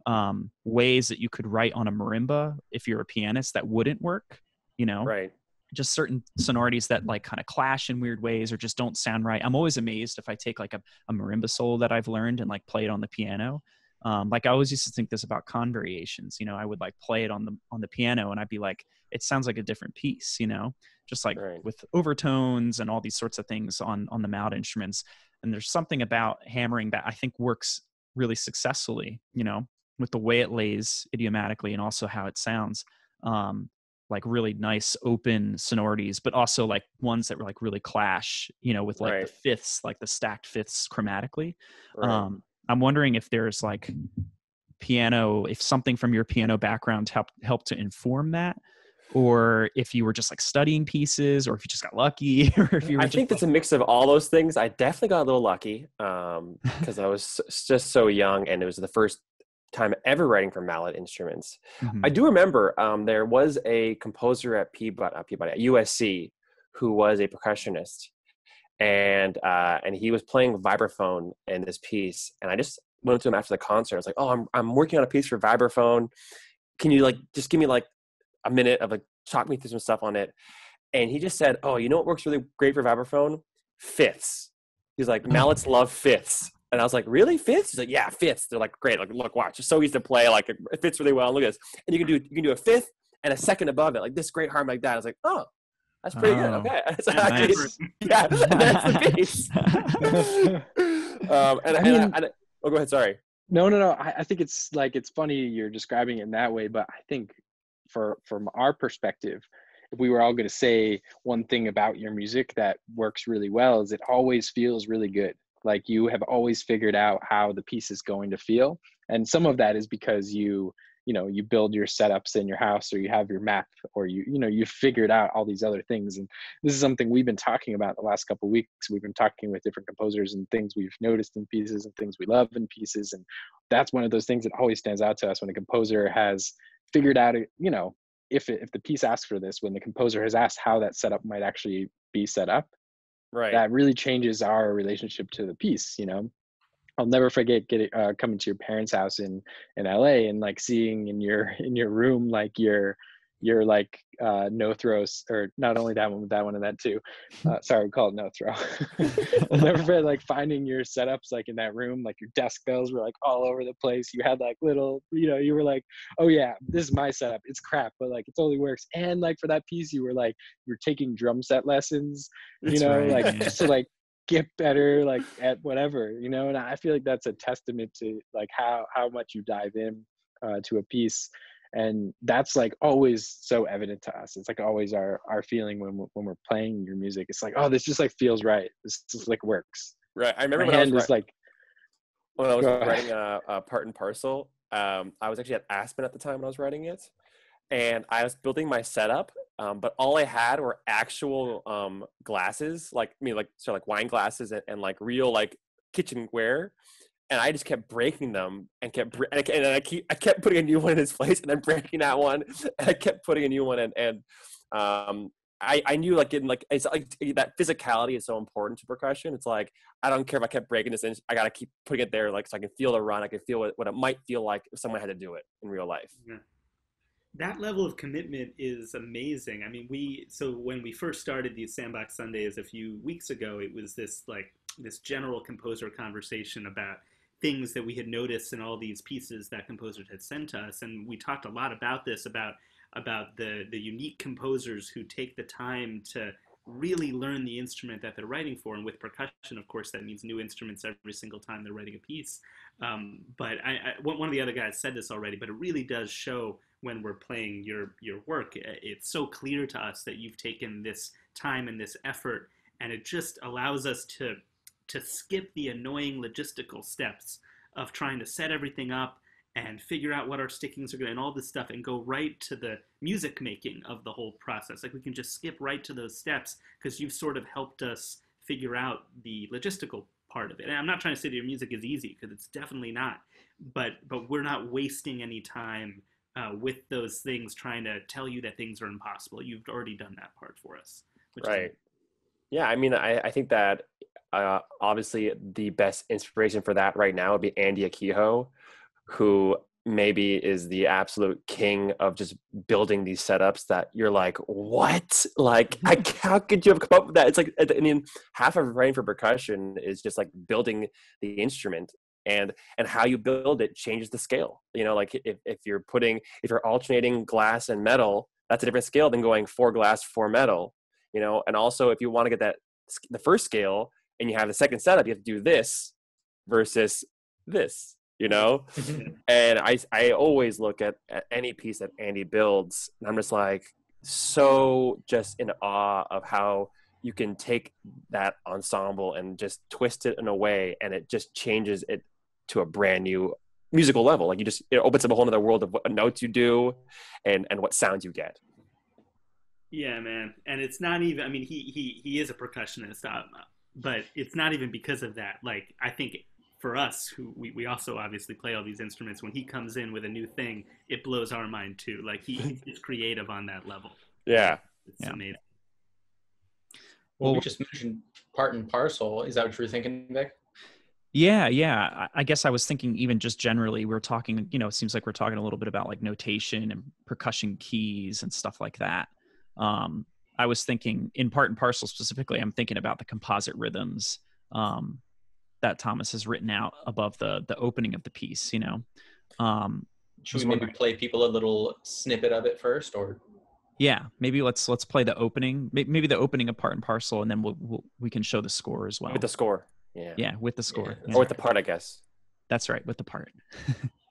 um, ways that you could write on a marimba if you're a pianist that wouldn't work. You know, Right. just certain sonorities that like kind of clash in weird ways or just don't sound right. I'm always amazed if I take like a, a marimba solo that I've learned and like play it on the piano. Um, like I always used to think this about Khan variations. You know, I would like play it on the on the piano and I'd be like, it sounds like a different piece. You know, just like Right. with overtones and all these sorts of things on on the mallet instruments. And there's something about hammering that I think works really successfully. You know, with the way it lays idiomatically and also how it sounds. Um, like really nice open sonorities, but also like ones that were like really clash, you know, with like Right. the fifths, like the stacked fifths chromatically. Right. Um, I'm wondering if there's like piano, if something from your piano background helped helped to inform that, or if you were just like studying pieces, or if you just got lucky, or if you were I think that's a mix of all those things. I definitely got a little lucky because I was just so young, and it was the first time ever writing for mallet instruments. Mhm. I do remember um, there was a composer at Peabody, Peabody, at USC, who was a percussionist, and uh, and he was playing vibraphone in this piece, and I just went to him after the concert. I was like, "Oh, I'm I'm working on a piece for vibraphone. Can you like just give me like a minute of like talk me through some stuff on it?" And he just said, "Oh, you know what works really great for vibraphone? Fifths." He's like, "Mallets love fifths." And I was like, really fifths? He's like, yeah, fifths. They're like, great. Like, look, watch. It's so easy to play. Like, it fits really well. Look at this. And you can do you can do a fifth and a second above it, like this great harm like that. I was like, oh, that's pretty good. Oh, Okay, So nice. actually- yeah, that's the piece. um, and, I and, and, oh, go ahead. Sorry. No, no, no. I, I think it's like it's funny you're describing it in that way, but I think for from our perspective, if we were all going to say one thing about your music that works really well, is it always feels really good. Like you have always figured out how the piece is going to feel, and some of that is because you you know you build your setups in your house or you have your map or you you know you've figured out all these other things and this is something we've been talking about the last couple of weeks we've been talking with different composers and things we've noticed in pieces and things we love in pieces and that's one of those things that always stands out to us when a composer has figured out it you know if it, if the piece asks for this when the composer has asked how that setup might actually be set up Right. that really changes our relationship to the piece you know i'll never forget getting uh, coming to your parents house in in la and like seeing in your in your room like your your like uh no throws or not only that one but that one and that too uh, sorry we call it no throw. I'll never forget like finding your setups like in that room like your desk bells were like all over the place. You had like little you know you were like oh yeah this is my setup. It's crap but like it totally works. And like for that piece you were like you were taking drum set lessons you That's know right, like yeah. to like get better like at whatever you know and i feel like that's a testament to like how how much you dive in uh, to a piece and that's like always so evident to us. It's like always our our feeling when we're, when we're playing your music. It's like oh this just like feels right. This just like works. Right. I remember my when I was like when I was writing a, a part and parcel, um, I was actually at Aspen at the time when I was writing it, and I was building my setup. Um, but all I had were actual um, glasses, like I mean, like so like wine glasses and, and like real like kitchenware. And I just kept breaking them and kept bre- and I, and I keep I kept putting a new one in its place and then breaking that one and I kept putting a new one in and um, I, I knew like getting like it's like that physicality is so important to percussion. It's like I don't care if I kept breaking this in, I gotta keep putting it there like so I can feel the run. I can feel what, what it might feel like if someone had to do it in real life. That level of commitment is amazing. I mean, we so when we first started these Sandbox Sundays a few weeks ago, it was this like this general composer conversation about things that we had noticed in all these pieces that composers had sent us, and we talked a lot about this about about the the unique composers who take the time to really learn the instrument that they're writing for. And with percussion, of course, that means new instruments every single time they're writing a piece. Um, but I, I, one of the other guys said this already, but it really does show when we're playing your your work. It's so clear to us that you've taken this time and this effort, and it just allows us to to skip the annoying logistical steps of trying to set everything up and figure out what our stickings are going to and all this stuff and go right to the music making of the whole process like we can just skip right to those steps because you've sort of helped us figure out the logistical part of it and i'm not trying to say that your music is easy because it's definitely not but but we're not wasting any time uh, with those things trying to tell you that things are impossible. You've already done that part for us. Which is- right yeah i mean i, I think that uh, obviously the best inspiration for that right now would be andy akiho who maybe is the absolute king of just building these setups that you're like what? Like I, how could you have come up with that? It's like i mean half of writing for percussion is just like building the instrument and and how you build it changes the scale. You know like if, if you're putting if you're alternating glass and metal that's a different scale than going four glass four metal you know? And also if you want to get that the first scale and you have the second setup you have to do this versus this you know and i i always look at, at any piece that andy builds and i'm just like so just in awe of how you can take that ensemble and just twist it in a way and it just changes it to a brand new musical level like you just it opens up a whole other world of what notes you do and and what sounds you get Yeah, man, and it's not even. I mean, he he he is a percussionist, uh, but it's not even because of that. Like, I think for us, who we, we also obviously play all these instruments, when he comes in with a new thing, it blows our mind too. Like he, he's creative on that level. yeah It's Yeah. amazing. Well, we just mentioned part and parcel. Is that what you were thinking, Vic? Yeah, yeah. I- I guess I was thinking even just generally, we are talking, you know, it seems like we're talking a little bit about like notation and percussion keys and stuff like that. Um, I was thinking in part and parcel specifically, I'm thinking about the composite rhythms um, that Thomas has written out above the the opening of the piece, you know. Um, Should we maybe wondering- play people a little snippet of it first, or yeah, maybe let's let's play the opening, maybe the opening of part and parcel, and then we'll, we'll we can show the score as well. with the score yeah, yeah, with the score. that's yeah. or with the part i guess That's right, with the part.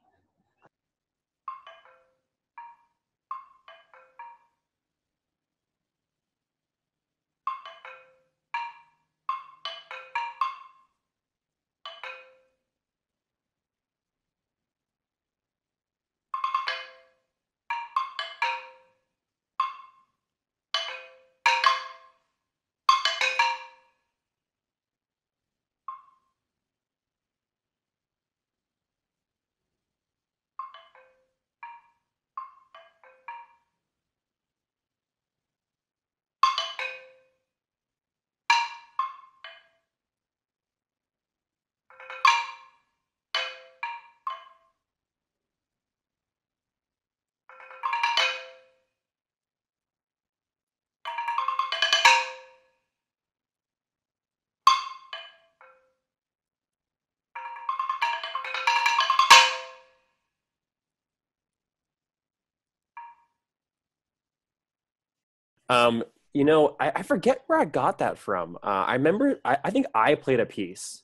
Um, you know, I, I forget where I got that from. Uh, I remember, I, I think I played a piece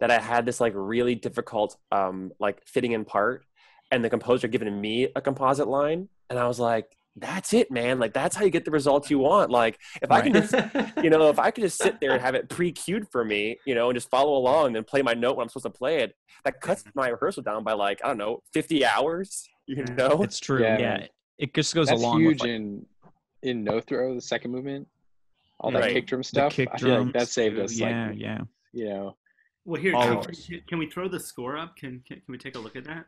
that I had this like really difficult, um, like fitting in part, and the composer given me a composite line, and I was like, "That's it, man! Like that's how you get the results you want. Like if I can just, you know, if I could just sit there and have it pre-cued for me, you know, and just follow along, and then play my note when I'm supposed to play it, that cuts my rehearsal down by like I don't know, 50 hours. You know, It's true. Yeah, Yeah, it just goes That's along huge with like, in in no throw, the second movement. All that Right. kick drum stuff. kick I feel like that saved us Yeah, like yeah. you know. Well, here, can, we, can we throw the score up? Can, can can we take a look at that?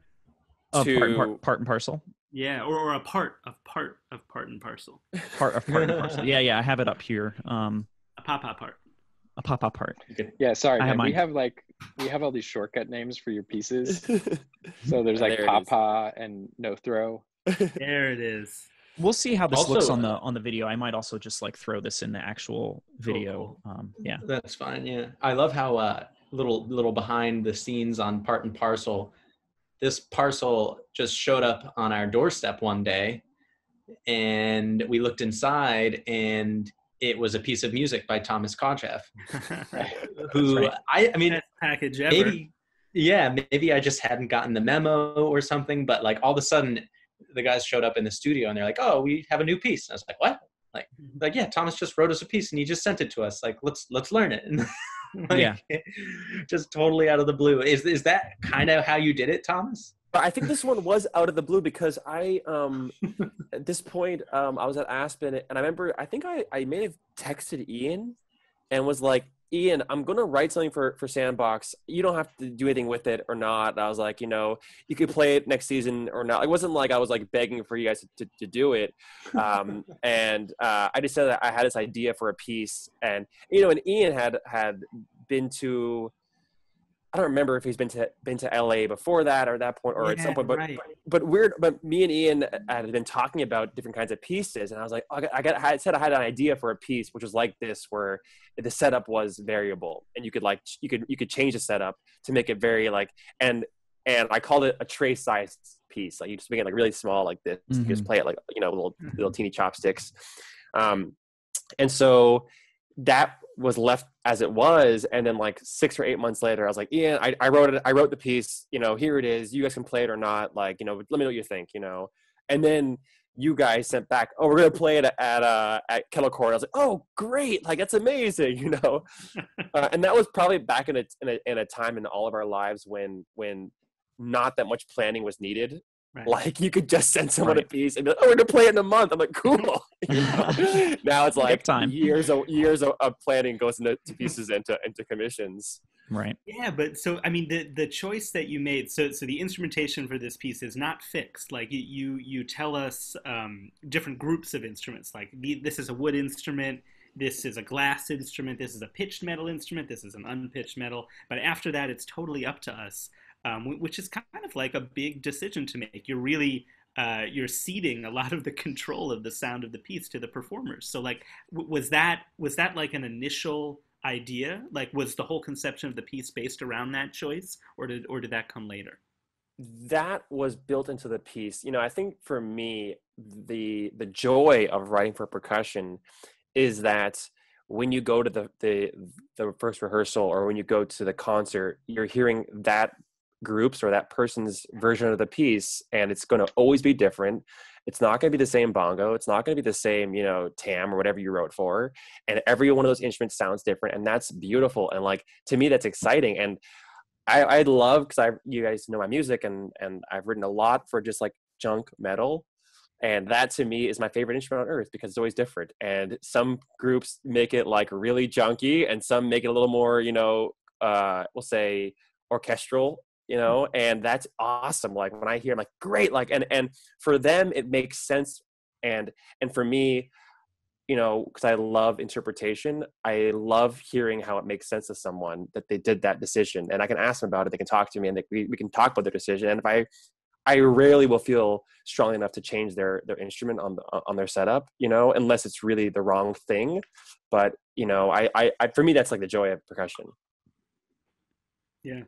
Of part, and To- par- part and parcel. Yeah, or, or a part of part of part and parcel, Part of part and parcel. Yeah, yeah. I have it up here. Um, a papa part. a pop up part. You could- Yeah, sorry, I have. We have like we have all these shortcut names for your pieces. So there's like There it is. Papa and No Throw. There it is. We'll see how this looks on the uh, on the video. I might also just like throw this in the actual video. Um, yeah. That's fine. Yeah, I love how uh, little little behind the scenes on part and parcel. This parcel just showed up on our doorstep one day, and we looked inside, and it was a piece of music by Thomas Kotcheff, who right. I I mean Best package ever. maybe yeah maybe I just hadn't gotten the memo or something, but like all of a sudden the guys showed up in the studio and they're like, oh, we have a new piece. And I was like, what? Like, like yeah, Thomas just wrote us a piece and he just sent it to us. Like, let's let's learn it. And like, Yeah. just totally out of the blue. Is is that kind of how you did it, Thomas? I think this one was out of the blue because I, um, at this point, um, I was at Aspen and I remember, I think I, I may have texted Ian and was like, Ian, I'm gonna write something for for Sandbox. You don't have to do anything with it or not. And I was like, you know, you could play it next season or not. It wasn't like I was like begging for you guys to, to, do it. Um, and uh, I just said that I had this idea for a piece, and you know, and Ian had had been to I don't remember if he's been to been to LA before that or that point or at some point. But, right. but but weird. But me and Ian had been talking about different kinds of pieces, and I was like, I got, I got I said I had an idea for a piece which was like this, where the setup was variable, and you could like you could you could change the setup to make it very like and and I called it a tray size piece. Like you just make it like really small, like this. You just Mhm. play it like you know little little teeny chopsticks. Um, and so that was left as it was and then like six or eight months later i was like ian I, I wrote it i wrote the piece you know here it is you guys can play it or not like you know let me know what you think you know? And then you guys sent back oh we're gonna play it at uh at Kettle Corn i was like oh great like that's amazing you know? Uh, and that was probably back in a, in a in a time in all of our lives when when not that much planning was needed Right. like you could just send someone Right. a piece and be like, "Oh, we're gonna play it in a month." I'm like, "Cool." You know? now it's like time. years of years of, of planning goes into to pieces into into commissions. Right. Yeah, but so I mean the the choice that you made. So so the instrumentation for this piece is not fixed. Like you you, you tell us um, different groups of instruments. Like the, this is a wood instrument. This is a glass instrument. This is a pitched metal instrument. This is an unpitched metal. But after that, it's totally up to us, um, which is kind of like a big decision to make. You're really uh, you're ceding a lot of the control of the sound of the piece to the performers. So like, w- was that was that like an initial idea? Like, was the whole conception of the piece based around that choice, or did or did that come later? that was built into the piece you know i think for me the the joy of writing for percussion is that when you go to the the the first rehearsal or when you go to the concert you're hearing that groups or that person's version of the piece and it's going to always be different it's not going to be the same bongo it's not going to be the same you know tam or whatever you wrote for and every one of those instruments sounds different and that's beautiful and like to me that's exciting and I, I love because I you guys know my music and and I've written a lot for just like junk metal, and that to me is my favorite instrument on earth because it's always different. And some groups make it like really junky, and some make it a little more you know uh, we'll say orchestral, you know, and that's awesome. Like when I hear, I'm like great, like and and for them it makes sense, and and for me you know, because I love interpretation, I love hearing how it makes sense to someone that they did that decision. And I can ask them about it, they can talk to me and they, we, we can talk about their decision. And if I, I rarely will feel strong enough to change their, their instrument on the, on their setup, you know, unless it's really the wrong thing. But, you know, I, I, I for me, that's like the joy of percussion. Yeah,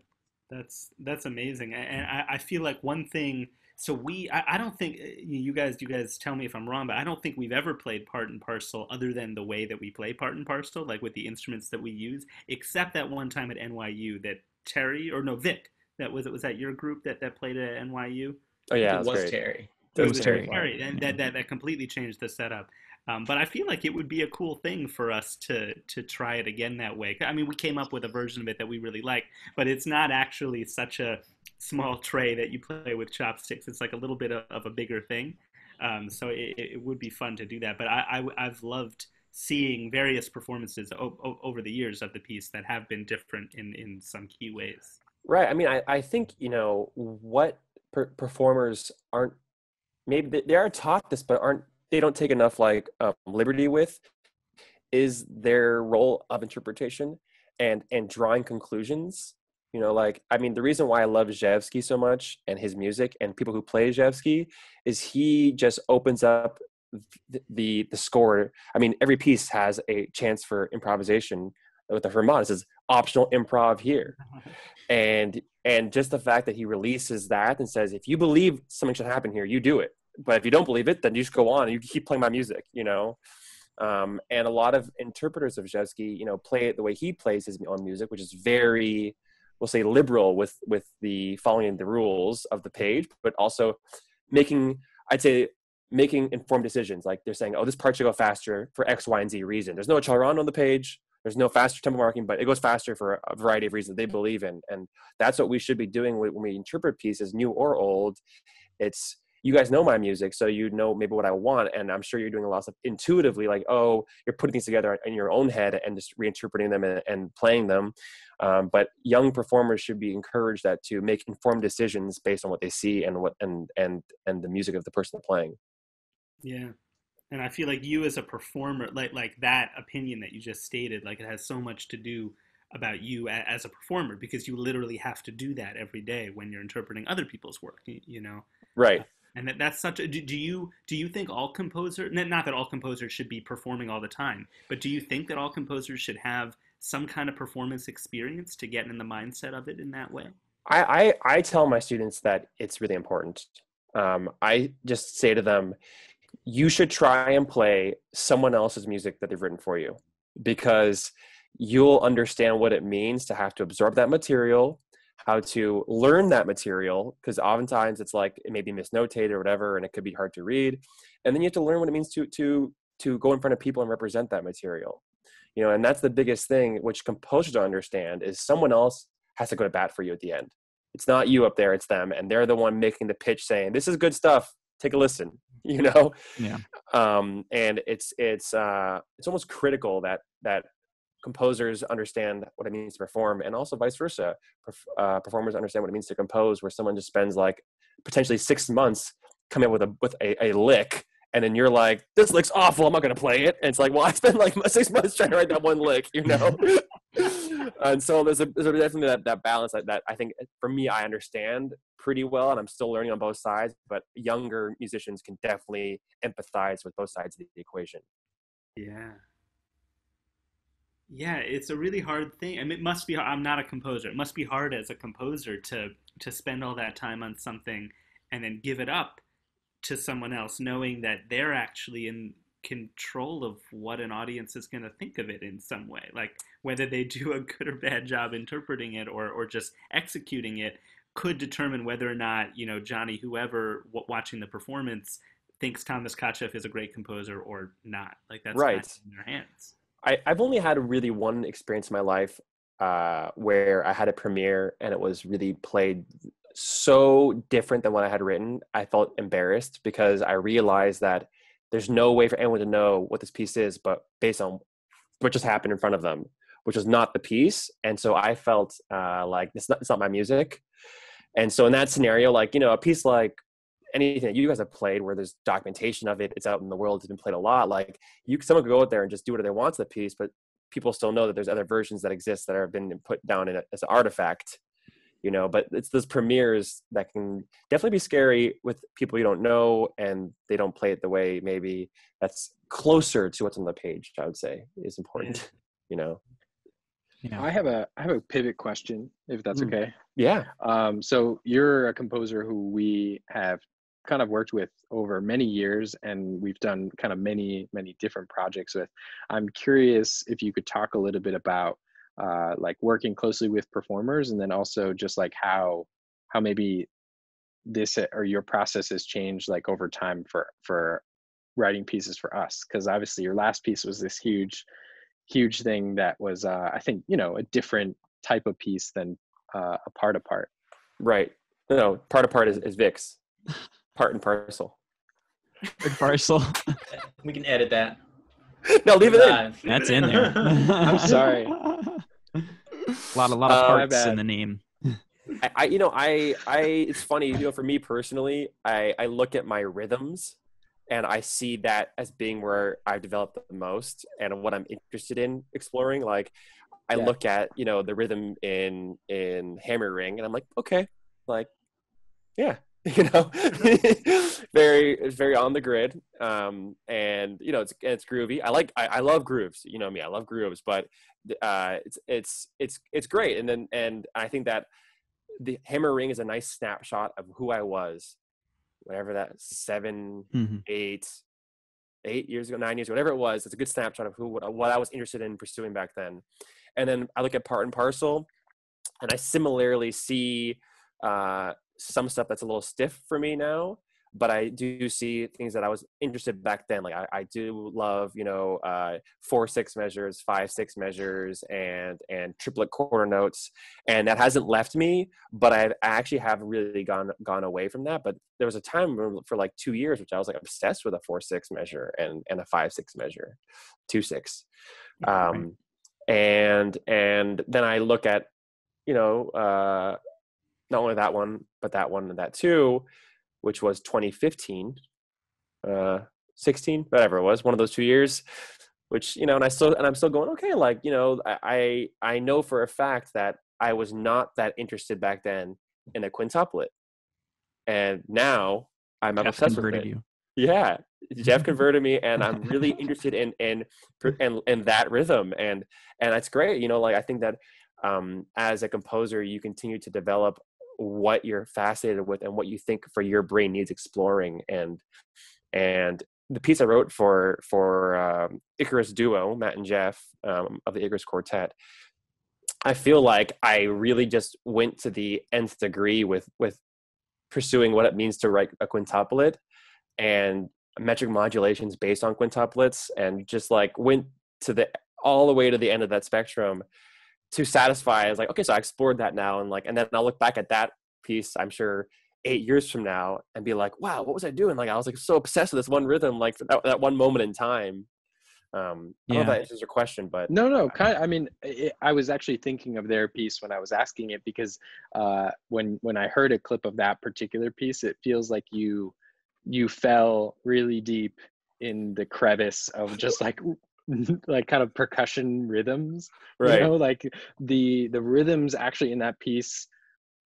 that's that's amazing, and I, I feel like one thing. So we, I, I don't think uh, you guys, you guys tell me if I'm wrong, but I don't think we've ever played part and parcel other than the way that we play part and parcel, like with the instruments that we use, except that one time at NYU that Terry or no Vic, that was it was that your group that that played at NYU. Oh yeah, it that's was great. Terry. It was Terry, Terry. and that, that that completely changed the setup. Um, but I feel like it would be a cool thing for us to to try it again that way. I mean, we came up with a version of it that we really like, but it's not actually such a small tray that you play with chopsticks. It's like a little bit of, of a bigger thing. Um, so it, it would be fun to do that. But I, I I've loved seeing various performances o- o- over the years of the piece that have been different in in some key ways. Right. I mean, I, I think, you know, what per- performers aren't, maybe they, they are taught this, but aren't, they don't take enough like um, liberty with is their role of interpretation and, and drawing conclusions. You know, like, I mean, the reason why I love Rzewski so much and his music and people who play Rzewski is he just opens up the, the, the score. I mean, every piece has a chance for improvisation with the Herman. It says optional improv here and and just the fact that he releases that and says if you believe something should happen here you do it but if you don't believe it then you just go on and you keep playing my music you know um, and a lot of interpreters of Rzewski, you know, play it the way he plays his own music, which is very, we'll say, liberal with with the following the rules of the page, but also making, I'd say, making informed decisions. Like they're saying, oh, this part should go faster for X, Y, and Z reason. There's no charan on the page. There's no faster tempo marking, but it goes faster for a variety of reasons they believe in, and that's what we should be doing when we interpret pieces, new or old. It's you guys know my music, so you know maybe what I want, and I'm sure you're doing a lot of stuff intuitively, like oh, you're putting things together in your own head and just reinterpreting them and, and playing them. Um, but young performers should be encouraged that to make informed decisions based on what they see and what and and and the music of the person playing. Yeah, and I feel like you as a performer, like like that opinion that you just stated, like it has so much to do about you as a performer because you literally have to do that every day when you're interpreting other people's work. You know, right? And that, that's such a do, do you do you think all composers not that all composers should be performing all the time but do you think that all composers should have some kind of performance experience to get in the mindset of it in that way? I i, I tell my students that it's really important. Um, i just say to them you should try and play someone else's music that they've written for you because you'll understand what it means to have to absorb that material how to learn that material because oftentimes it's like it may be misnotated or whatever and it could be hard to read and then you have to learn what it means to to to go in front of people and represent that material. You know and that's the biggest thing which composers don't understand is someone else has to go to bat for you at the end. It's not you up there it's them and they're the one making the pitch saying this is good stuff take a listen you know? Yeah. Um and it's it's uh it's almost critical that that composers understand what it means to perform and also vice versa. Uh, performers understand what it means to compose where someone just spends like potentially six months coming up with a with a, a lick and then you're like this lick's awful i'm not going to play it. And it's like well i spent like six months trying to write that one lick you know? And so there's, a, there's definitely that, that balance that, that i think for me i understand pretty well and i'm still learning on both sides but younger musicians can definitely empathize with both sides of the equation. Yeah yeah, it's a really hard thing. I mean, it must be. I'm not a composer. It must be hard as a composer to to spend all that time on something and then give it up to someone else, knowing that they're actually in control of what an audience is going to think of it in some way. Like whether they do a good or bad job interpreting it or or just executing it could determine whether or not you know Johnny, whoever watching the performance, thinks Thomas Kotcheff is a great composer or not. Like that's right in their hands. I, I've only had really one experience in my life uh, where I had a premiere and it was really played so different than what I had written. I felt embarrassed because I realized that there's no way for anyone to know what this piece is, but based on what just happened in front of them, which was not the piece. And so I felt uh, like it's not, it's not my music. And so in that scenario, like, you know, a piece like anything that you guys have played where there's documentation of it, it's out in the world, it's been played a lot. Like you, someone could go out there and just do whatever they want to the piece, but people still know that there's other versions that exist that have been put down in a, as an artifact, you know. But it's those premieres that can definitely be scary with people you don't know and they don't play it the way maybe that's closer to what's on the page. I would say is important, you know. Yeah. I have a I have a pivot question, if that's mm. okay. Yeah. Um, so you're a composer who we have kind of worked with over many years and we've done kind of many many different projects with. I'm curious if you could talk a little bit about uh, like working closely with performers and then also just like how how maybe this or your process has changed like over time for for writing pieces for us. Because obviously your last piece was this huge huge thing that was uh, i think you know a different type of piece than uh, a part apart. Right. No part apart is, is Vic's part and parcel. Part and parcel. we can edit that. No, leave it in. That's in there. I'm sorry. A lot, a lot of uh, parts in the name. I, I, you know, I, I. It's funny, you know, for me personally, I, I look at my rhythms, and I see that as being where I've developed the most, and what I'm interested in exploring. Like, I yeah. look at you know the rhythm in in hammering, and I'm like, okay, like, yeah, you know? Very it's very on the grid um and you know it's it's groovy. I like I, I love grooves you know me i love grooves but uh it's it's it's it's great and then and i think that the hammering is a nice snapshot of who i was whatever that 7 mm-hmm. eight eight years ago nine years whatever it was it's a good snapshot of who what i was interested in pursuing back then. And then i look at part and parcel and i similarly see uh some stuff that's a little stiff for me now but I do see things that I was interested back then. Like I, I do love, you know, uh, four six measures, five six measures, and and triplet quarter notes, and that hasn't left me. But I actually have really gone gone away from that. But there was a time for like two years, which I was like obsessed with a four six measure and and a five six measure, two six, um, and and then I look at, you know, uh, not only that one, but that one and that too which was 2015, uh, 16, whatever it was, one of those two years. Which you know, and I still and I'm still going okay. Like you know, I I know for a fact that I was not that interested back then in a quintuplet, and now I'm Jeff obsessed with it. You. Yeah, Jeff converted me, and I'm really interested in in in in that rhythm, and and that's great. You know, like I think that um, as a composer, you continue to develop what you're fascinated with and what you think for your brain needs exploring and and the piece I wrote for for um, Icarus Duo, Matt and Jeff um, of the Icarus Quartet, I feel like I really just went to the nth degree with with pursuing what it means to write a quintuplet and metric modulations based on quintuplets, and just like went to the all the way to the end of that spectrum to satisfy as like okay so i explored that now and like and then i'll look back at that piece i'm sure eight years from now and be like wow what was i doing like i was like so obsessed with this one rhythm like that, that one moment in time um i yeah. don't know if that answers your question but no no kind of, i mean it, i was actually thinking of their piece when i was asking it because uh when when i heard a clip of that particular piece it feels like you you fell really deep in the crevice of just like like kind of percussion rhythms right. you know like the the rhythms actually in that piece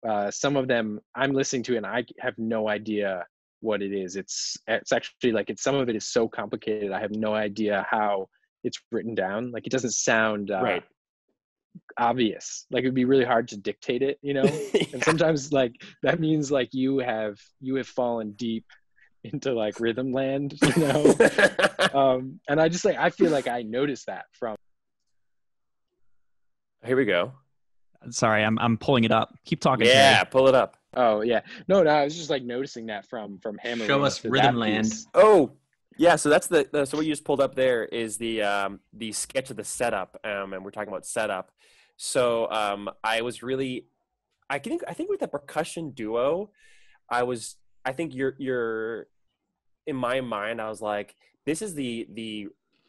uh some of them i'm listening to and i have no idea what it is. It's it's actually like it's some of it is so complicated i have no idea how it's written down. Like it doesn't sound uh, right. obvious. Like it would be really hard to dictate it you know? Yeah. and sometimes like that means like you have you have fallen deep into like rhythm land, you know. um, and I just like I feel like I noticed that from. Here we go. Sorry, I'm I'm pulling it up. Keep talking. Yeah, pull it up. Oh yeah, no, no, I was just like noticing that from from Hammer. Show us Rhythm Land. Oh yeah, so that's the, the, so what you just pulled up there is the um the sketch of the setup, um, and we're talking about setup. So um, I was really, I think I think with the percussion duo, I was I think you're you're in my mind, I was like, this is the the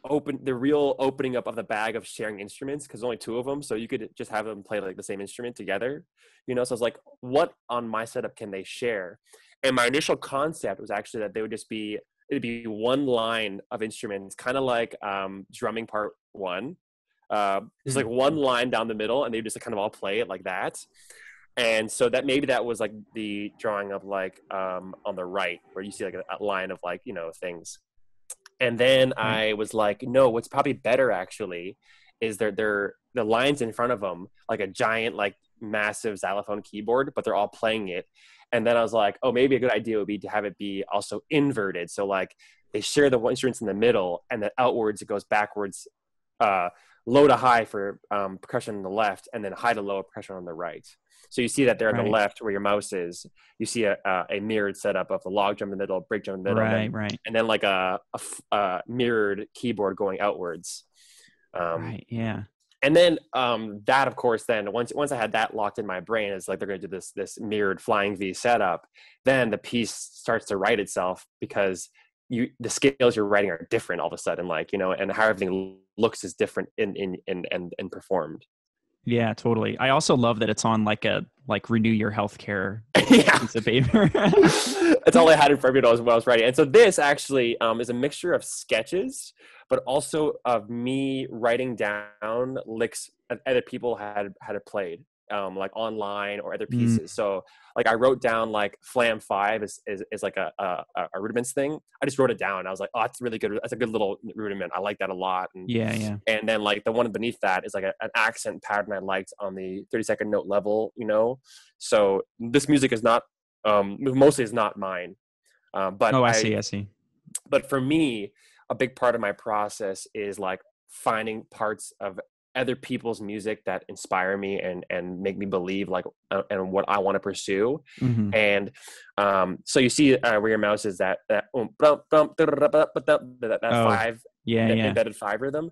open the real opening up of the bag of sharing instruments because only two of them so you could just have them play like the same instrument together you know? So i was like what on my setup can they share? And my initial concept was actually that they would just be it'd be one line of instruments kind of like um, drumming part one. Uh, it's like mm-hmm. one line down the middle and they would just kind of all play it like that and so that maybe that was like the drawing of like um on the right where you see like a, line of like you know things. And then mm-hmm. i was like no what's probably better actually is they're they're the lines in front of them like a giant like massive xylophone keyboard but they're all playing it. And then i was like oh maybe a good idea would be to have it be also inverted. So like they share the instruments in the middle and then outwards it goes backwards uh low to high for um, percussion on the left and then high to low percussion on the right so you see that there on right. the left where your mouse is, you see a, a, a, mirrored setup of the log drum in the middle, brake drum in the middle, right, and, right, and then like a, a, a mirrored keyboard going outwards. Um, right. Yeah. And then um, that, of course, then once once I had that locked in my brain, it's like they're going to do this this mirrored flying V setup. Then the piece starts to write itself because you the scales you're writing are different all of a sudden, like you know, and how everything looks is different in in in and and performed. Yeah, totally. I also love that it's on like a like renew your healthcare yeah. piece of paper. That's all I had in front of me when I was writing. And so this actually um, is a mixture of sketches, but also of me writing down licks that other people had had played um, like online or other mm. pieces. Mm. So like I wrote down like Flam Five is, is, is like a, a, a rudiments thing. I just wrote it down. I was like, oh, that's really good. That's a good little rudiment. I like that a lot. And, yeah, yeah. And then like the one beneath that is like a, an accent pattern I liked on the 30 second note level. You know, so this music is not um, mostly is not mine. Um, but oh, I, I see, I see. But for me, a big part of my process is like finding parts of other people's music that inspire me and and make me believe like uh, and what I want to pursue. Mhm. And um, so you see uh, where your mouse is that that that, five Yeah, that yeah. embedded five rhythm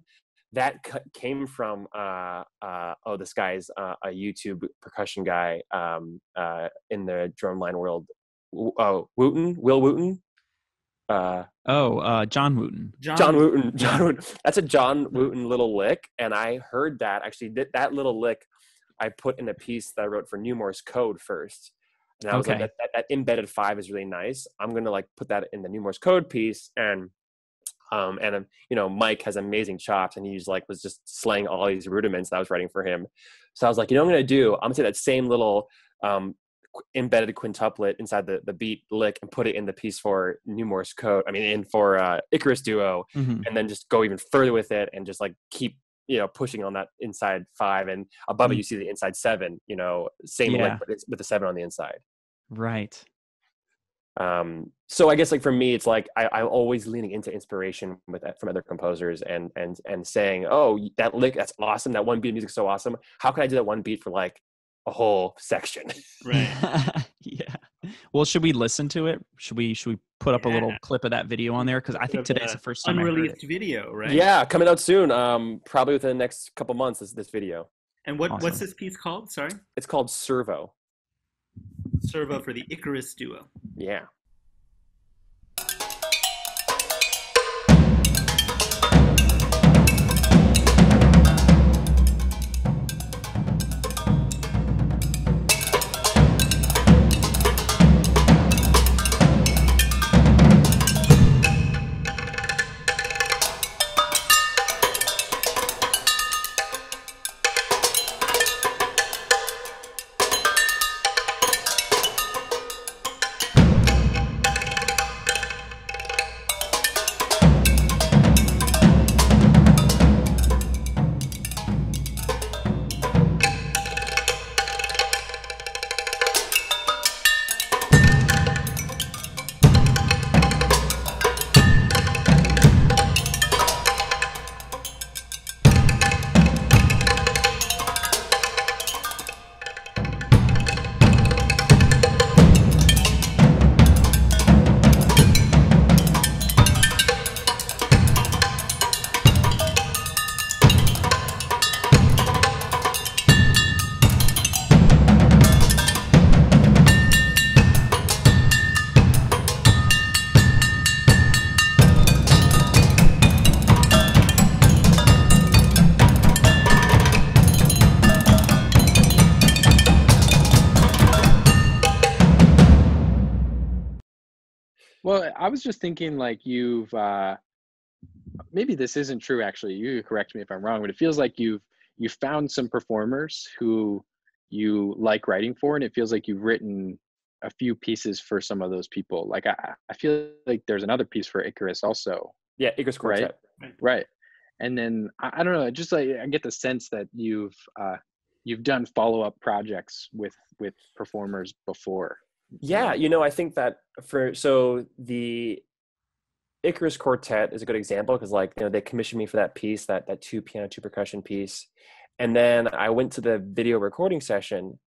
that c- came from uh, uh, oh this guy's uh, a YouTube percussion guy um, uh, in the drumline world. W- Oh, Wooten, Will Wooten. Uh, Oh, uh, John Wooten. John, John Wooten. John Wooten. That's a John Wooten little lick, and I heard that actually that, that little lick I put in a piece that I wrote for New Morse Code first. And I was like, that, that, that embedded five is really nice. I'm gonna like put that in the New Morse Code piece, and um, and um, you know, Mike has amazing chops, and he's like was just slaying all these rudiments that I was writing for him. So I was like, you know, what I'm gonna do. I'm gonna say that same little um, qu- embedded quintuplet inside the the beat lick and put it in the piece for New Morse Code. I mean, in for uh, Icarus Duo, Mhm. and then just go even further with it and just like keep you know pushing on that inside five and above it Mm. you see the inside seven you know same Yeah. length but it's with the seven on the inside Right. um so i guess like for me it's like I, i'm always leaning into inspiration with that from other composers and and and saying oh that lick that's awesome that one beat of music's so awesome how can i do that one beat for like a whole section Right. yeah. Well, should we listen to it? Should we should we put up a little clip of that video on there? Because I think of today's the first time I heard Unreleased it. video, right? yeah coming out soon um probably within the next couple months this this video And what what's this piece called? Sorry, it's called servo Servo for the Icarus Duo. yeah was just thinking like you've uh maybe this isn't true actually. You correct me if I'm wrong, but it feels like you've you found some performers who you like writing for and it feels like you've written a few pieces for some of those people. Like I I feel like there's another piece for Icarus also. yeah Icarus Right. quartet Right. And then I, I don't know, just like I get the sense that you've uh you've done follow-up projects with with performers before. Yeah, you know, I think that for so the Icarus Quartet is a good example because like you know they commissioned me for that piece, that that two piano, two percussion piece, and then I went to the video recording session,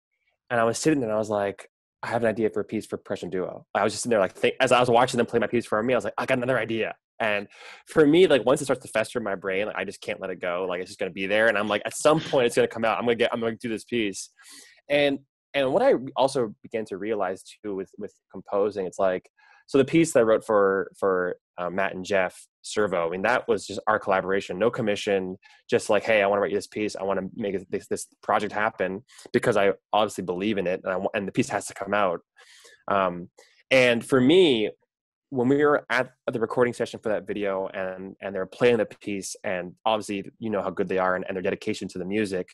and I was sitting there and I was like, I have an idea for a piece for percussion duo. I was just sitting there like as I was watching them play my piece for me, I was like, I got another idea. And for me, like once it starts to fester in my brain, like I just can't let it go. Like it's just gonna be there, and I'm like, at some point, it's gonna come out. I'm gonna get, I'm gonna do this piece, and and what I also began to realize too with with composing, it's like so the piece that I wrote for for uh, Matt and Jeff Servo, I mean that was just our collaboration, no commission, just like hey, I want to write you this piece, I want to make this this project happen because I obviously believe in it, and I and the piece has to come out. Um, and for me, when we were at the recording session for that video and and they're playing the piece and obviously you know how good they are and, and their dedication to the music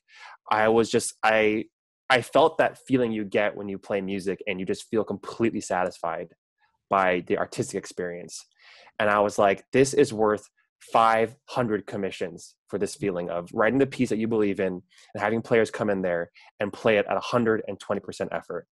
i was just i i felt that feeling you get when you play music and you just feel completely satisfied by the artistic experience. And i was like this is worth 500 commissions for this feeling of writing the piece that you believe in and having players come in there and play it at 120% effort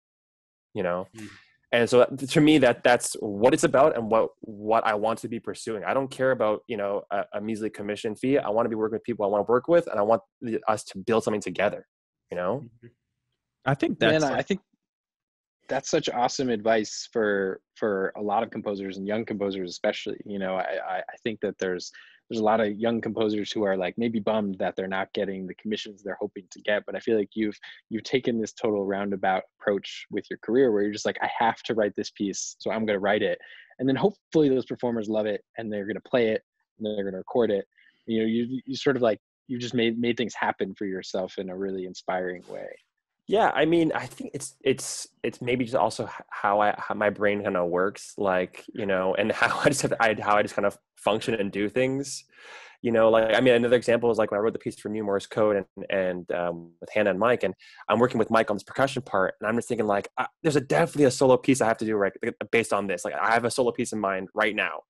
you know? Mm. and so to me that that's what it's about and what what i want to be pursuing. I don't care about you know a, a measly commission fee. I want to be working with people i want to work with and i want the, us to build something together you know? Mhm. I think that's Man, I think that's such awesome advice for for a lot of composers and young composers especially. You know, I I I think that there's there's a lot of young composers who are like maybe bummed that they're not getting the commissions they're hoping to get, but I feel like you've you've taken this total roundabout approach with your career where you're just like I have to write this piece, so I'm going to write it. And then hopefully those performers love it and they're going to play it and they're going to record it. You know, you you sort of like you just made made things happen for yourself in a really inspiring way. Yeah, I mean, I think it's it's it's maybe just also how I how my brain kind of works, like you know, and how I just have I, how I just kind of function and do things. You know, like I mean, another example is like when I wrote the piece for New Morse Code and and um, with Hannah and Mike, and I'm working with Mike on this percussion part, and I'm just thinking like, uh, there's a definitely a solo piece I have to do right based on this. Like I have a solo piece in mind right now,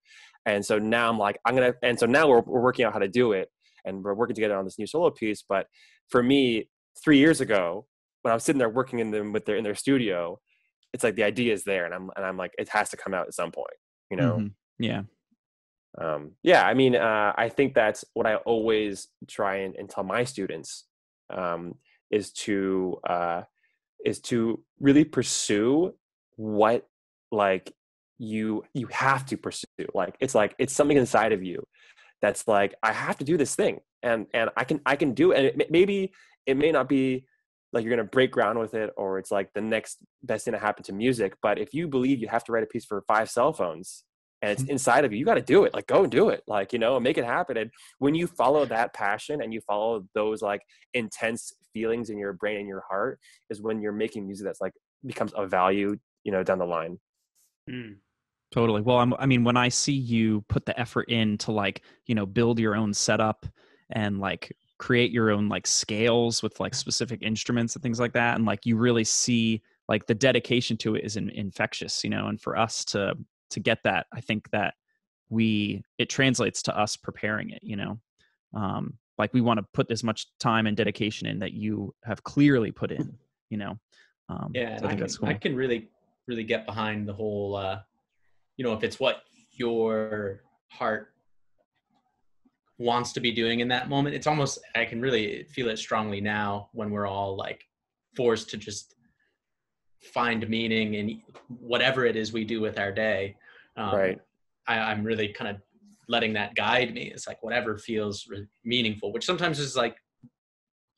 and so now I'm like, I'm gonna, and so now we're we're working out how to do it, and we're working together on this new solo piece. But for me, three years ago, when I'm sitting there working in them with their in their studio, it's like the idea is there, and I'm and I'm like, it has to come out at some point, you know. Mhm. yeah. Um, yeah, I mean, uh, I think that's what I always try and, and tell my students um, is to uh, is to really pursue what like you you have to pursue. Like it's like it's something inside of you that's like I have to do this thing, and and I can I can do it. And it, maybe it may not be like you're gonna break ground with it, or it's like the next best thing to happen to music. But if you believe you have to write a piece for five cell phones and it's inside of you you got to do it like go and do it like you know and make it happen and when you follow that passion and you follow those like intense feelings in your brain and your heart is when you're making music that's like becomes a value you know down the line Mm. Totally. Well, I'm, I mean, when I see you put the effort in to like, you know, build your own setup and like create your own like scales with like specific instruments and things like that, and like you really see like the dedication to it is in, infectious, you know. And for us to to get that, I think that we it translates to us preparing it, you know. Um, like we want to put as much time and dedication in that you have clearly put in, you know. Um, Yeah, so I I, can, cool. I can really, really get behind the whole, uh, you know, if it's what your heart wants to be doing in that moment, it's almost, I can really feel it strongly now when we're all like forced to just find meaning in whatever it is we do with our day. Um, Right. I, I'm really kind of letting that guide me. It's like whatever feels re- meaningful, which sometimes is like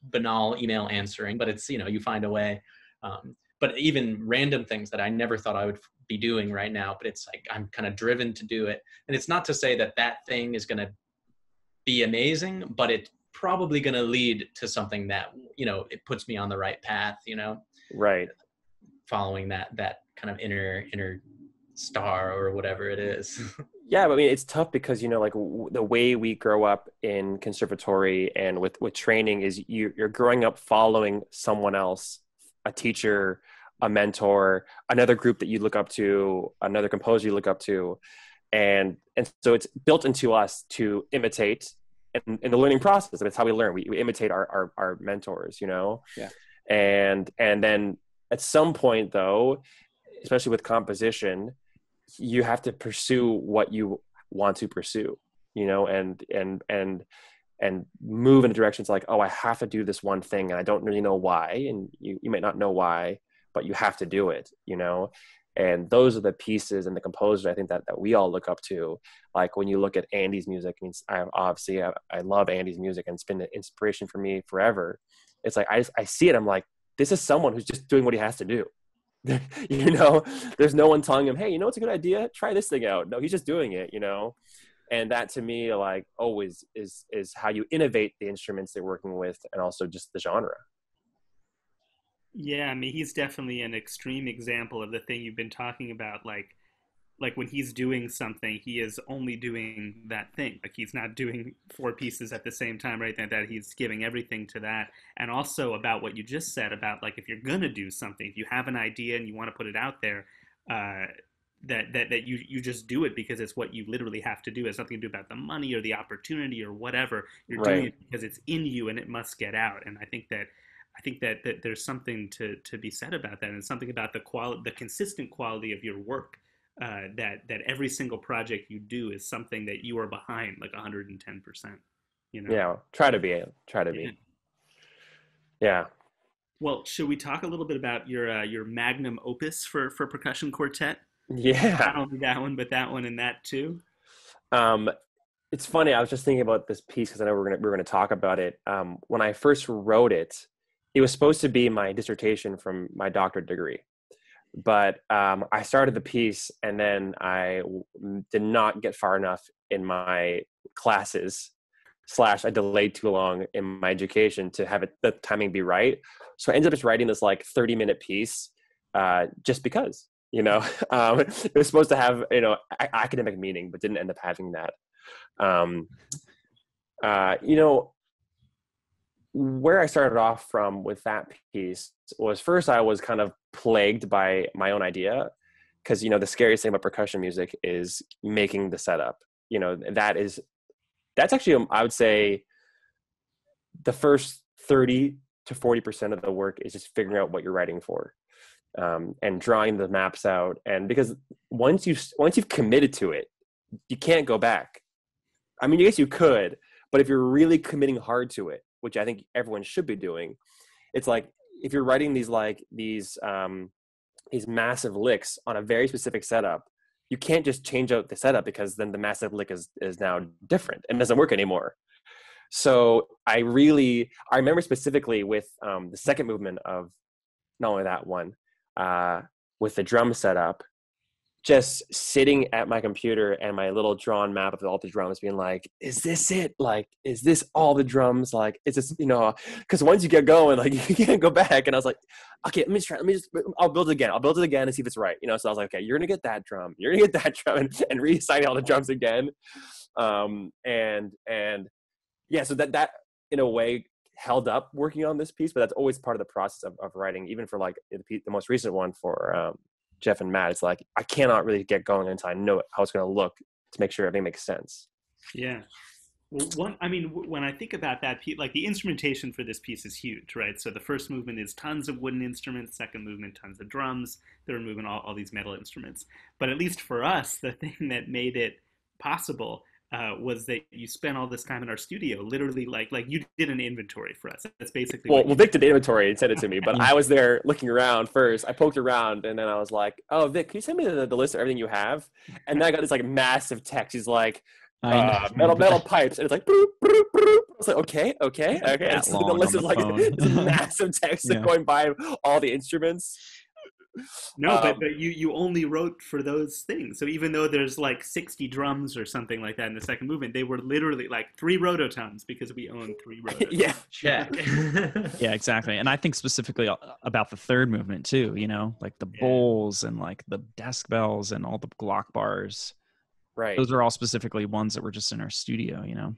banal email answering, but it's, you know, you find a way. Um, but even random things that I never thought I would be doing right now, but it's like I'm kind of driven to do it. And it's not to say that that thing is going to be amazing, but it's probably going to lead to something that, you know, it puts me on the right path, you know, right. Following that, that kind of inner, inner star or whatever it is. yeah but i mean it's tough because you know like w- the way we grow up in conservatory and with with training is you, you're growing up following someone else a teacher a mentor another group that you look up to another composer you look up to and and so it's built into us to imitate and in the learning process that's how we learn. We, we imitate our, our our mentors you know? Yeah. and and then at some point though especially with composition you have to pursue what you want to pursue you know? And and and and move in a direction it's like oh i have to do this one thing and i don't really know why and you, you might not know why but you have to do it you know and those are the pieces and the composers i think that, that we all look up to. Like when you look at andy's music I mean, i obviously I, I love andy's music and it's been an inspiration for me forever. It's like i just, i see it i'm like this is someone who's just doing what he has to do. You know? There's no one telling him hey you know it's a good idea? Try this thing out. No he's just doing it you know? And that to me like always is is how you innovate the instruments they're working with and also just the genre Yeah, I mean, he's definitely an extreme example of the thing you've been talking about. Like, like when he's doing something, he is only doing that thing. Like he's not doing four pieces at the same time, right? That that he's giving everything to that. And also about what you just said about like if you're gonna do something, if you have an idea and you want to put it out there, uh, that that that you you just do it because it's what you literally have to do. It's nothing to do about the money or the opportunity or whatever. You're doing it because it's in you and it must get out. And I think that I think that, that there's something to, to be said about that, and something about the quality, the consistent quality of your work. Uh, that that every single project you do is something that you are behind, like 110 percent. You know. Yeah, try to be. Try to Yeah. be. Yeah. Well, should we talk a little bit about your uh, your magnum opus for for percussion quartet? Yeah. Not only that one, but that one and that too. Um, it's funny. I was just thinking about this piece because I know we're gonna we're gonna talk about it. Um, when I first wrote it, it was supposed to be my dissertation from my doctorate degree, but um, I started the piece and then I w- did not get far enough in my classes. Slash, I delayed too long in my education to have it the timing be right. So I ended up just writing this like thirty minute piece, uh, just because you know um, it was supposed to have you know a- academic meaning but didn't end up having that um, uh, you know where i started off from with that piece was first i was kind of plagued by my own idea because you know the scariest thing about percussion music is making the setup you know that is that's actually um, i would say the first 30 to 40 percent of the work is just figuring out what you're writing for um, and drawing the maps out and because once you once you've committed to it you can't go back. I mean i guess you could but if you're really committing hard to it which i think everyone should be doing. It's like if you're writing these like these um these massive licks on a very specific setup you can't just change out the setup because then the massive lick is is now different and doesn't work anymore. So i really i remember specifically with um, the second movement of not only that one uh, with the drum setup, just sitting at my computer and my little drawn map of all the drums, being like, "Is this it? Like, is this all the drums? Like, is this you know?" Because once you get going, like you can't go back. And I was like, "Okay, let me just try. Let me just. I'll build it again. I'll build it again and see if it's right." You know. So I was like, "Okay, you're gonna get that drum. You're gonna get that drum, and, and reassigning all the drums again." Um, and and yeah, so that that in a way held up working on this piece, but that's always part of the process of, of writing, even for like the, the most recent one for um, Jeff and Matt. It's like, I cannot really get going until I know how it's going to look to make sure everything makes sense. Yeah. Well, one, I mean, when I think about that, like the instrumentation for this piece is huge, right? So the first movement is tons of wooden instruments, second movement, tons of drums, third movement, all, all these metal instruments. But at least for us, the thing that made it possible uh, was that you spent all this time in our studio, literally like like you did an inventory for us. That's basically Well, what well Vic did the inventory and sent it to me, but I was there looking around first. I poked around and then I was like, "Oh, Vic, can you send me the, the list of everything you have?" And then I got this like massive text. He's like, uh, "Metal, metal pipes," and it's like, "Broop, broop, broop." I was like, "Okay, okay, okay." And so the list the is like phone. this massive text Yeah. going by all the instruments. No, but, Um, but you, you only wrote for those things. So even though there's like 60 drums or something like that in the second movement, they were literally like three rototoms because we own three rototoms. yeah, Check. yeah exactly and i think specifically about the third movement too you know like the Yeah. bowls and like the desk bells and all the glock bars right. those are all specifically ones that were just in our studio you know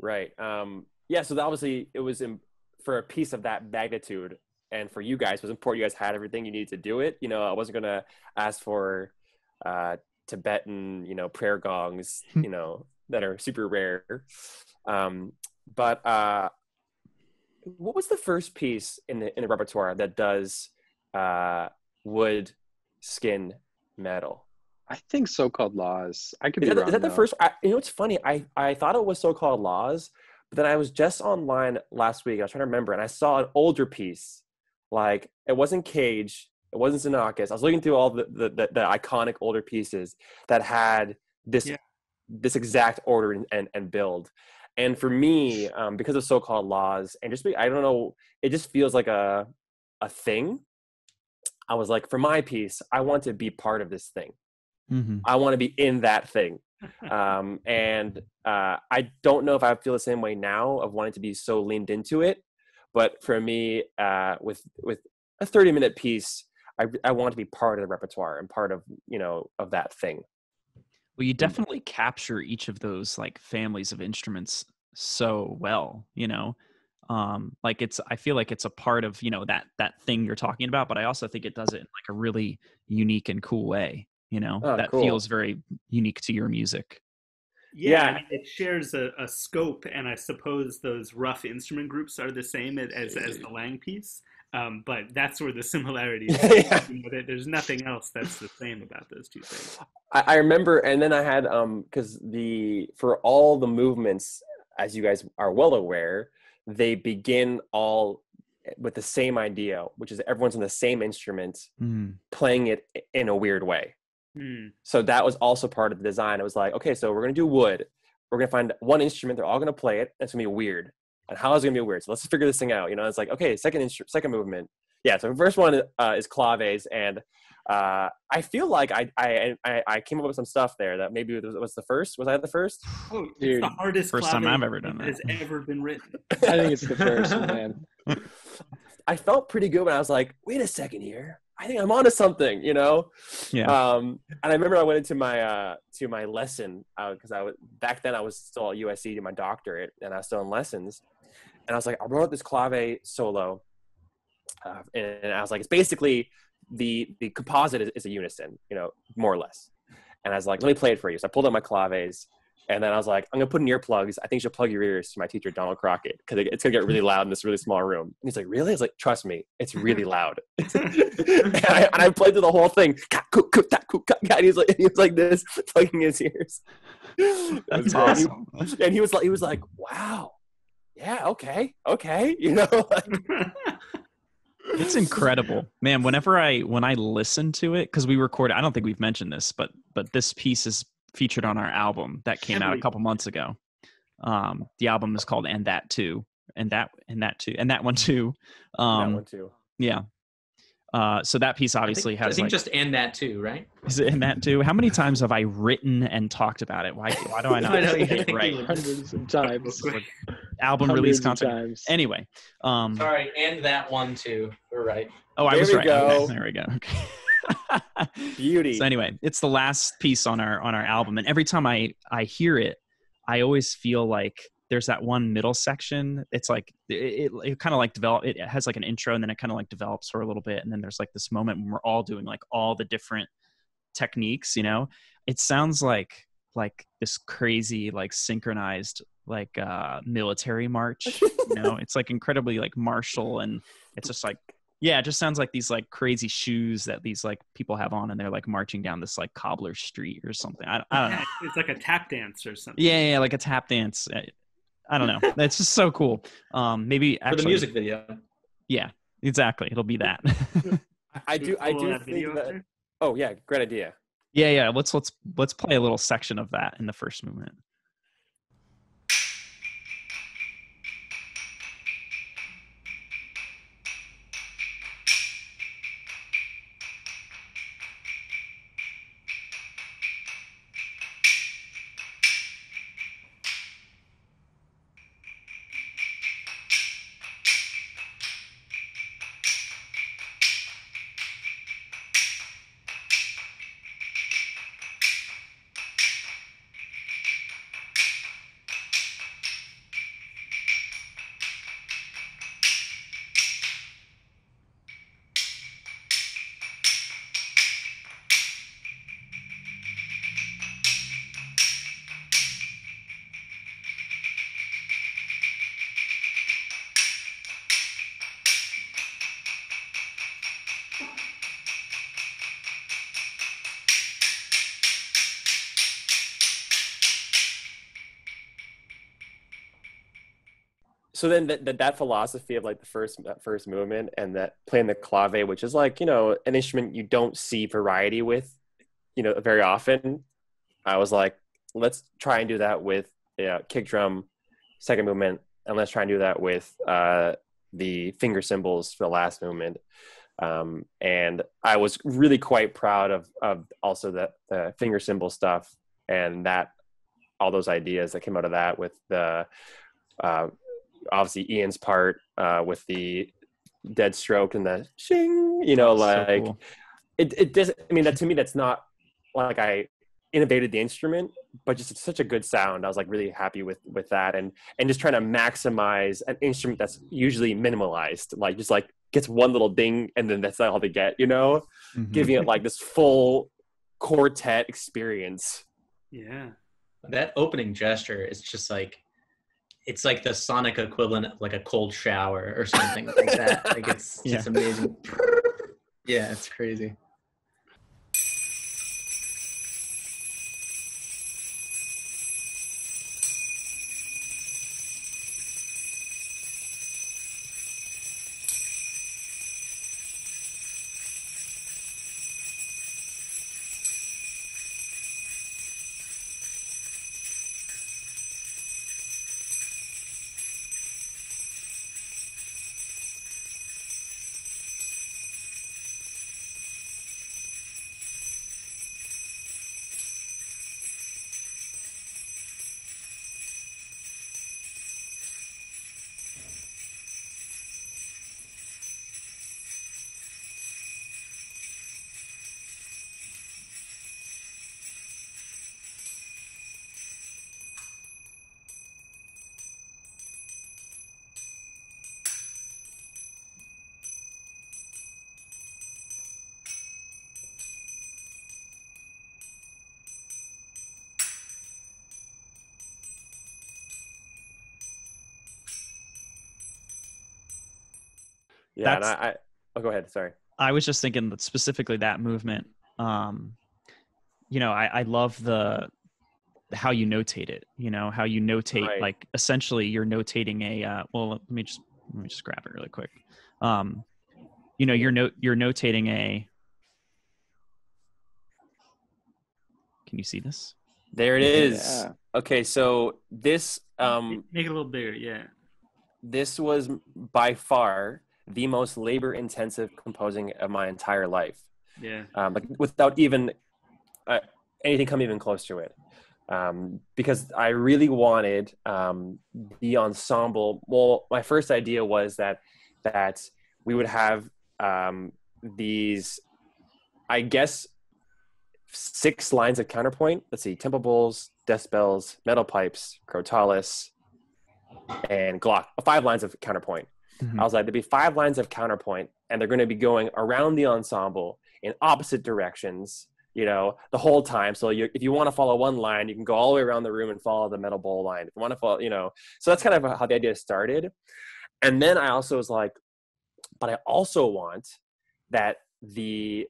Right. Um, yeah. So obviously, it was in, for a piece of that magnitude, and for you guys, it was important. You guys had everything you needed to do it. You know, I wasn't gonna ask for uh, Tibetan, you know, prayer gongs, you know, that are super rare. Um, but uh, what was the first piece in the in the repertoire that does uh, wood, skin, metal? I think so-called laws. I could Is be that, wrong. is that the first? I, you know, it's funny. I, I thought it was so-called laws, but then I was just online last week. I was trying to remember, and I saw an older piece. Like it wasn't Cage, it wasn't Xenakis. I was looking through all the the, the, the iconic older pieces that had this Yeah. this exact order and, and, and build. And for me, um, because of so-called laws, and just be, I don't know, it just feels like a a thing. I was like, for my piece, I want to be part of this thing. mm-hmm. I want to be in that thing. Um, and uh, I don't know if I feel the same way now of wanting to be so leaned into it. But for me, uh, with with a thirty minute piece, I I want to be part of the repertoire and part of you know of that thing. well you definitely capture each of those like families of instruments so well you know um like it's i feel like it's a part of you know that that thing you're talking about but i also think it does it in like a really unique and cool way you know Oh, that cool. feels very unique to your music Yeah, Yeah. I mean, it shares a, a scope, and I suppose those rough instrument groups are the same as as the Lang piece. Um, but that's where the similarity is. Yeah. You know, There's nothing else that's the same about those two things. I, I remember, and then I had um because the for all the movements, as you guys are well aware, they begin all with the same idea, which is everyone's on the same instrument, Mm. playing it in a weird way. Hmm. So that was also part of the design. It was like, okay, so we're gonna do wood. We're gonna find one instrument. They're all gonna play it. And it's gonna be weird. And how is it gonna be weird? So let's figure this thing out. You know, it's like, okay, second instru- second movement. Yeah. So the first one uh, is claves, and uh, I feel like I, I I I came up with some stuff there that maybe was, was the first. Was I the first? Oh, it's Dude, the hardest first time I've ever done that that. has ever been written. I think it's the first man. I felt pretty good when I was like, wait a second here. I think I'm onto something, you know. Yeah. Um, and I remember I went into my uh, to my lesson because I was back then I was still at USC doing my doctorate and I was still in lessons, and I was like, I wrote this clave solo, uh, and I was like, it's basically the the composite is, is a unison, you know, more or less. And I was like, let me play it for you. So I pulled out my claves, and then I was like, I'm gonna put in earplugs. I think you should plug your ears to my teacher Donald Crockett because it's gonna get really loud in this really small room. And he's like, really? I was like, trust me, it's mm-hmm. really loud. and, I, and I played through the whole thing. And he was like, he was like this, plugging his ears. That's was great. He- awesome. and he was like, he was like, wow, yeah, okay, okay, you know. like, It's incredible, man. Whenever I when I listen to it, because we recorded, I don't think we've mentioned this, but but this piece is featured on our album that came out a couple months ago. Um, the album is called "And That Too," and that and that too, and that one too. that Um, one too. yeah. Uh, so that piece obviously I think, has I think like, just and that too, right? is it in that too? How many times have I written and talked about it? Why why do I not I know, yeah, it right? Hundreds of times. Album Hundreds release of concert. times. Anyway, um, Sorry, and that one too. We're right. oh, I There was we right. go. Okay, there we go. Okay. Beauty. So anyway, it's the last piece on our on our album, and every time I I hear it, I always feel like there's that one middle section. It's like it, it, it kind of like develop. It has like an intro, and then it kind of like develops for a little bit, and then there's like this moment when we're all doing like all the different techniques. You know, it sounds like like this crazy like synchronized like uh military march you know it's like incredibly like martial and it's just like yeah it just sounds like these like crazy shoes that these like people have on and they're like marching down this like cobbler street or something i, I don't know It's like a tap dance or something. yeah, yeah like a tap dance I, I don't know it's just so cool um maybe actually, For the music video. yeah exactly it'll be that I- I do. I do that think that. Oh yeah, great idea. yeah yeah let's let's let's play a little section of that in the first movement so then that, that that philosophy of like the first that first movement and that playing the clave which is like you know an instrument you don't see variety with you know very often i was like let's try and do that with yeah, kick drum second movement and let's try and do that with uh, the finger cymbals for the last movement. Um, and i was really quite proud of of also the, the finger cymbal stuff and that all those ideas that came out of that with the uh, obviously Ian's part uh, with the dead stroke and the shing, you know, So like cool. it, it doesn't, I mean, that to me, that's not like I innovated the instrument, but just it's such a good sound. I was like really happy with, with that. And, and just trying to maximize an instrument that's usually minimalized, like just like gets one little ding and then that's not all they get, you know, Mhm. giving it like this full quartet experience. Yeah. that opening gesture is just like it's like the sonic equivalent of like a cold shower or something like that. Like it's Yeah. just amazing. Yeah it's crazy Yeah, That's- I, I oh go ahead. Sorry. I was just thinking that specifically that movement. Um, you know, I, I love the how you notate it. You know, how you notate Right. like essentially you're notating a. Uh, well, let me just let me just grab it really quick. Um, you know, you're note you're notating a. Can you see this? There it is. Yeah. Okay, so this um Make it a little bigger, yeah. this was by far the most labor intensive composing of my entire life. Yeah. um, like without even uh, anything come even close to it. Um, because I really wanted um, the ensemble. Well, my first idea was that that we would have um, these, I guess, six lines of counterpoint. Let's see: temple bowls, desk bells, metal pipes, crotales, and glock. Five lines of counterpoint. Mhm. I was like, there'd be five lines of counterpoint, and they're going to be going around the ensemble in opposite directions, you know, the whole time. So you, if you want to follow one line, you can go all the way around the room and follow the metal bowl line. If you want to follow, you know, so that's kind of how the idea started. And then I also was like, but I also want that the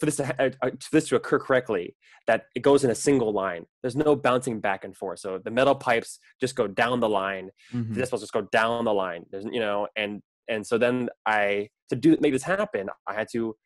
for this to uh, for this to occur correctly, that it goes in a single line. There's no bouncing back and forth. So the metal pipes just go down the line Mhm. the desk bells just go down the line. There's you know, and and so then I to do make this happen, I had to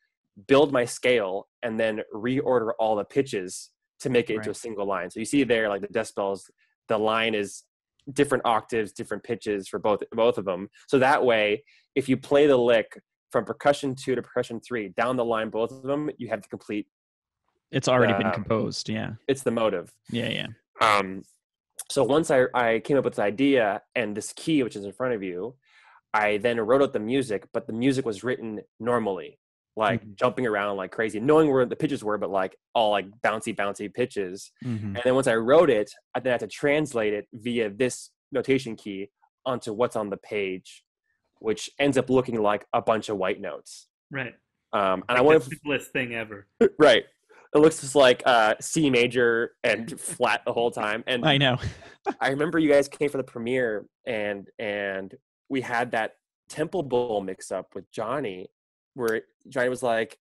build my scale and then reorder all the pitches to make it into a single line. So you see there, like the desk bells, the line is different octaves, different pitches for both both of them. So that way, if you play the lick from percussion two to percussion three down the line, both of them, you have the complete. It's already been composed. Yeah. It's the motive. Yeah. Yeah. Um, so once I, I came up with this idea and this key, which is in front of you, I then wrote out the music, but the music was written normally, like Mhm. jumping around like crazy, knowing where the pitches were, but like all like bouncy, bouncy pitches. Mhm. And then once I wrote it, I then had to translate it via this notation key onto what's on the page, which ends up looking like a bunch of white notes. Right. Um, and I want the simplest thing ever. right. It looks just like uh, C major and flat the whole time. And I know. I remember you guys came for the premiere and and we had that Temple Bowl mix up with Johnny where Johnny was like,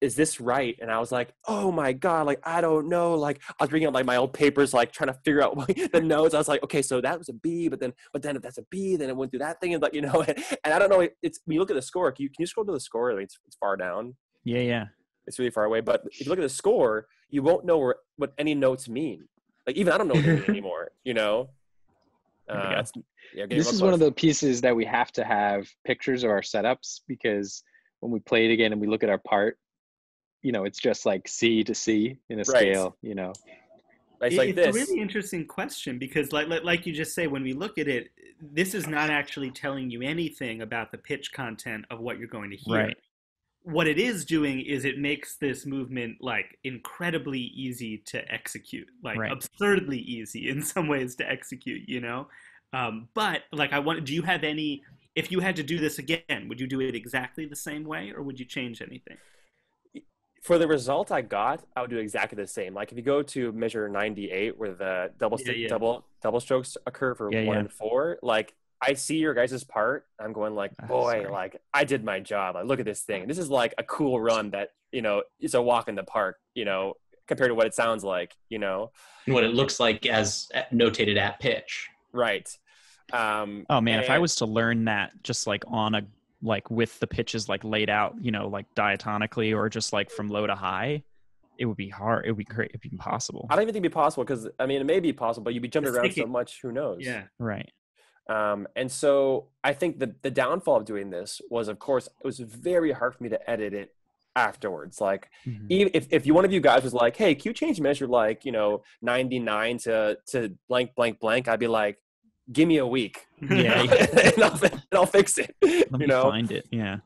Is this right? And I was like, Oh my god, like I don't know. Like I was bringing up like my old papers, like trying to figure out the notes. I was like, okay, so that was a B, but then but then if that's a B, then it went through that thing, and like you know, and I don't know. It's when you look at the score. Can you can you scroll to the score? Like, it's, it's far down. Yeah. Yeah. It's really far away. But if you look at the score, you won't know where, what any notes mean. Like even I don't know what they mean anymore. You know. Uh, go. that's- yeah, getting this real is one of the pieces that we have to have pictures of our setups because when we play it again and we look at our part, you know, it's just like C to C in a Right. scale, you know. It's like it's this. a really interesting question because, like, like, like you just say, when we look at it, this is not actually telling you anything about the pitch content of what you're going to hear. Right. What it is doing is it makes this movement like incredibly easy to execute, like Right. absurdly easy in some ways to execute. You know, um, but like, I want. Do you have any? If you had to do this again, would you do it exactly the same way, or would you change anything? For the result I got, I would do exactly the same. Like if you go to measure 98, where the double Yeah, stick, yeah. double double strokes occur for Yeah, one yeah. and four, like I see your guys' part. I'm going like, Ah, boy, sorry. like I did my job. Like look at this thing. This is like a cool run that you know it's a walk in the park. You know, compared to what it sounds like. You know, And what it looks like as notated at pitch. right? Um, Oh man, if I was to learn that just like on a like with the pitches like laid out, you know, like diatonically or just like from low to high, it would be hard. It would be great. It'd be impossible. I don't even think it'd be possible because I mean it may be possible, but you'd be jumping Just around so much. Who knows? Yeah. Right. Um, and so I think the the downfall of doing this was, of course, it was very hard for me to edit it afterwards. Like, Mhm. even if, if you one of you guys was like, "Hey, can you change measure like you know ninety nine to to blank blank blank?" I'd be like, "Give me a week, Yeah. and, I'll, and I'll fix it." Let me you know, find it. Yeah.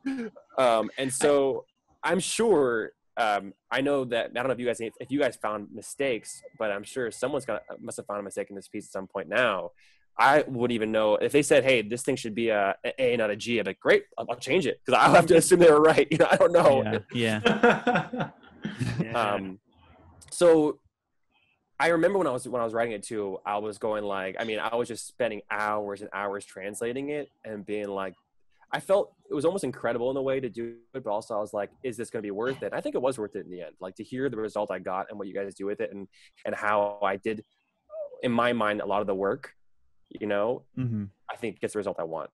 um, and so I'm sure. Um, I know that I don't know if you guys if you guys found mistakes, but I'm sure someone's got must have found a mistake in this piece at some point now. I would even know if they said, "Hey, this thing should be a, a A, not a G." I'd be like, "Great, I'll, I'll change it," because I'll have to assume they were right. You know, I don't know. Yeah. Yeah. Yeah. Um, so I remember when I was when I was writing it too, I was going like, I mean, I was just spending hours and hours translating it and being like, I felt it was almost incredible in a way to do it, but also I was like, is this going to be worth it? I think it was worth it in the end. Like to hear the result I got and what you guys do with it, and and how I did, in my mind, a lot of the work. You know, hmm I think gets the result I want.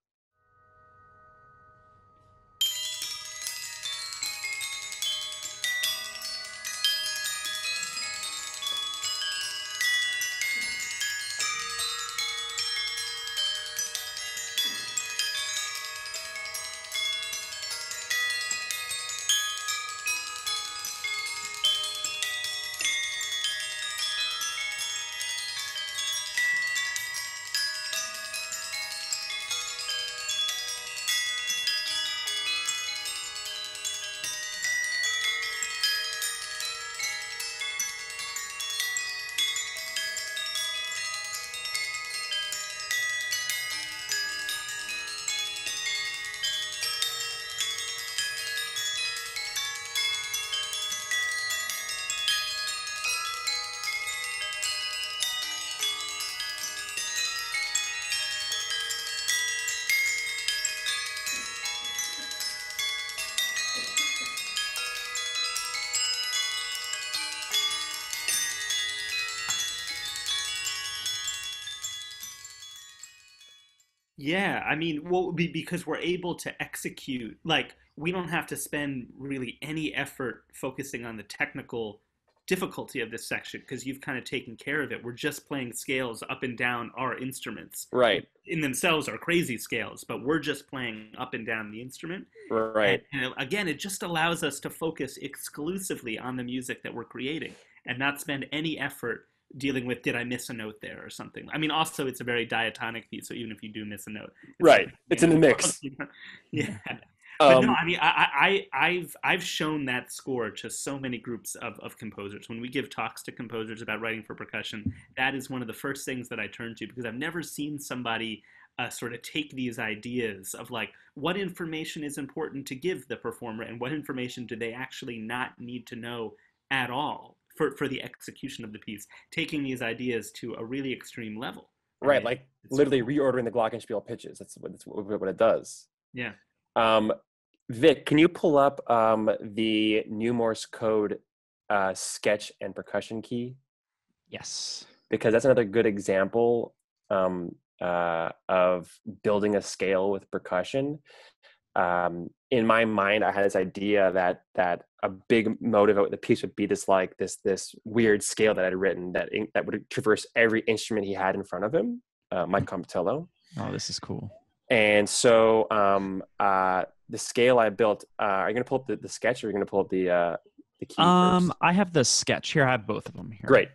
Yeah, I mean, well, be because we're able to execute, like, we don't have to spend really any effort focusing on the technical difficulty of this section because you've kind of taken care of it. We're just playing scales up and down our instruments. Right. In themselves are crazy scales, but we're just playing up and down the instrument. Right. And, and again, it just allows us to focus exclusively on the music that we're creating and not spend any effort dealing with did I miss a note there or something. I mean, also it's a very diatonic piece, so even if you do miss a note, it's Right. like, It's you in the know, mix. yeah. But Um, no, I mean, I, I, I've, I've shown that score to so many groups of, of composers. When we give talks to composers about writing for percussion, that is one of the first things that I turn to because I've never seen somebody uh, sort of take these ideas of like what information is important to give the performer and what information do they actually not need to know at all for, for the execution of the piece, taking these ideas to a really extreme level. right. And Like it's literally cool. reordering the glockenspiel pitches. That's what, that's what, what it does. Yeah. Um, Vic, can you pull up um, the new Morse code uh, sketch and percussion key? Yes. Because that's another good example um, uh, of building a scale with percussion. Um, in my mind, I had this idea that that a big motive of the piece would be this like this this weird scale that I'd written that in, that would traverse every instrument he had in front of him, uh, Mike Compitello. Oh, this is cool. And so um, uh, the scale I built, uh, are you going to pull up the, the sketch or are you going to pull up the, uh, the key Um, first? I have the sketch here. I have both of them here. Great.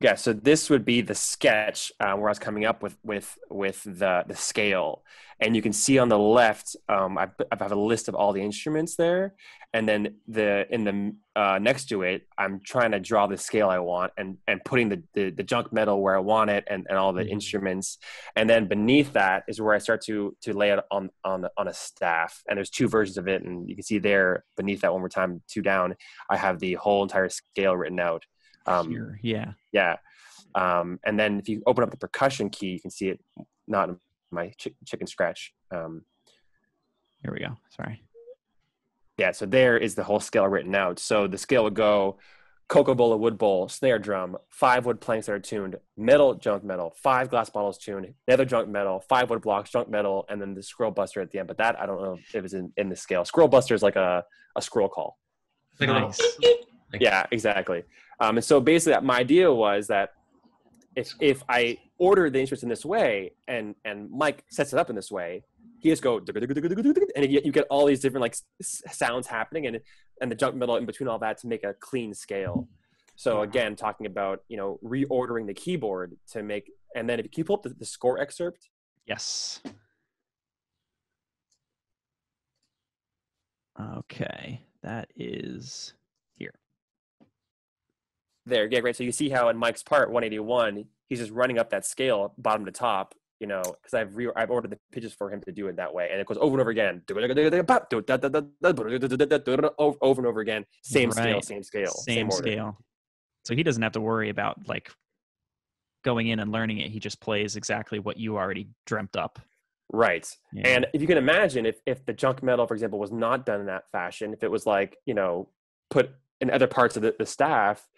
Yeah, so this would be the sketch uh, where I was coming up with with with the the scale, and you can see on the left, um, I, I have a list of all the instruments there, and then the in the uh, next to it, I'm trying to draw the scale I want, and and putting the the, the junk metal where I want it, and, and all the Mhm. instruments, and then beneath that is where I start to to lay it on on on a staff, and there's two versions of it, and you can see there beneath that one more time, two down, I have the whole entire scale written out. Um, Here, yeah. yeah. Um, and then if you open up the percussion key, you can see it not in my chick chicken scratch. Um, Here we go. Sorry. yeah, so there is the whole scale written out. So the scale would go cocoa bowl, wood bowl, snare drum, five wood planks that are tuned, metal, junk metal, five glass bottles tuned, another junk metal, five wood blocks, junk metal, and then the scroll buster at the end. But that I don't know if it was in, in the scale. Scroll buster is like a, a scroll call. Like Nice. Like- yeah exactly um, and so basically my idea was that if if i order the instruments in this way and and mike sets it up in this way he just go and you get, you get all these different like sounds happening and and the jump middle in between all that to make a clean scale so again talking about you know reordering the keyboard to make and then if you pull up the, the score excerpt Yes. Okay, that is. There yeah great so you see how in mike's part 181 he's just running up that scale bottom to top you know because i've re- i've ordered the pitches for him to do it that way and it goes over and over again over and over again same scale same scale Same, order. scale. So he doesn't have to worry about like going in and learning it. He just plays exactly what you already dreamt up. right Yeah. and if you can imagine if if the junk metal for example was not done in that fashion if it was like you know put in other parts of the, the staff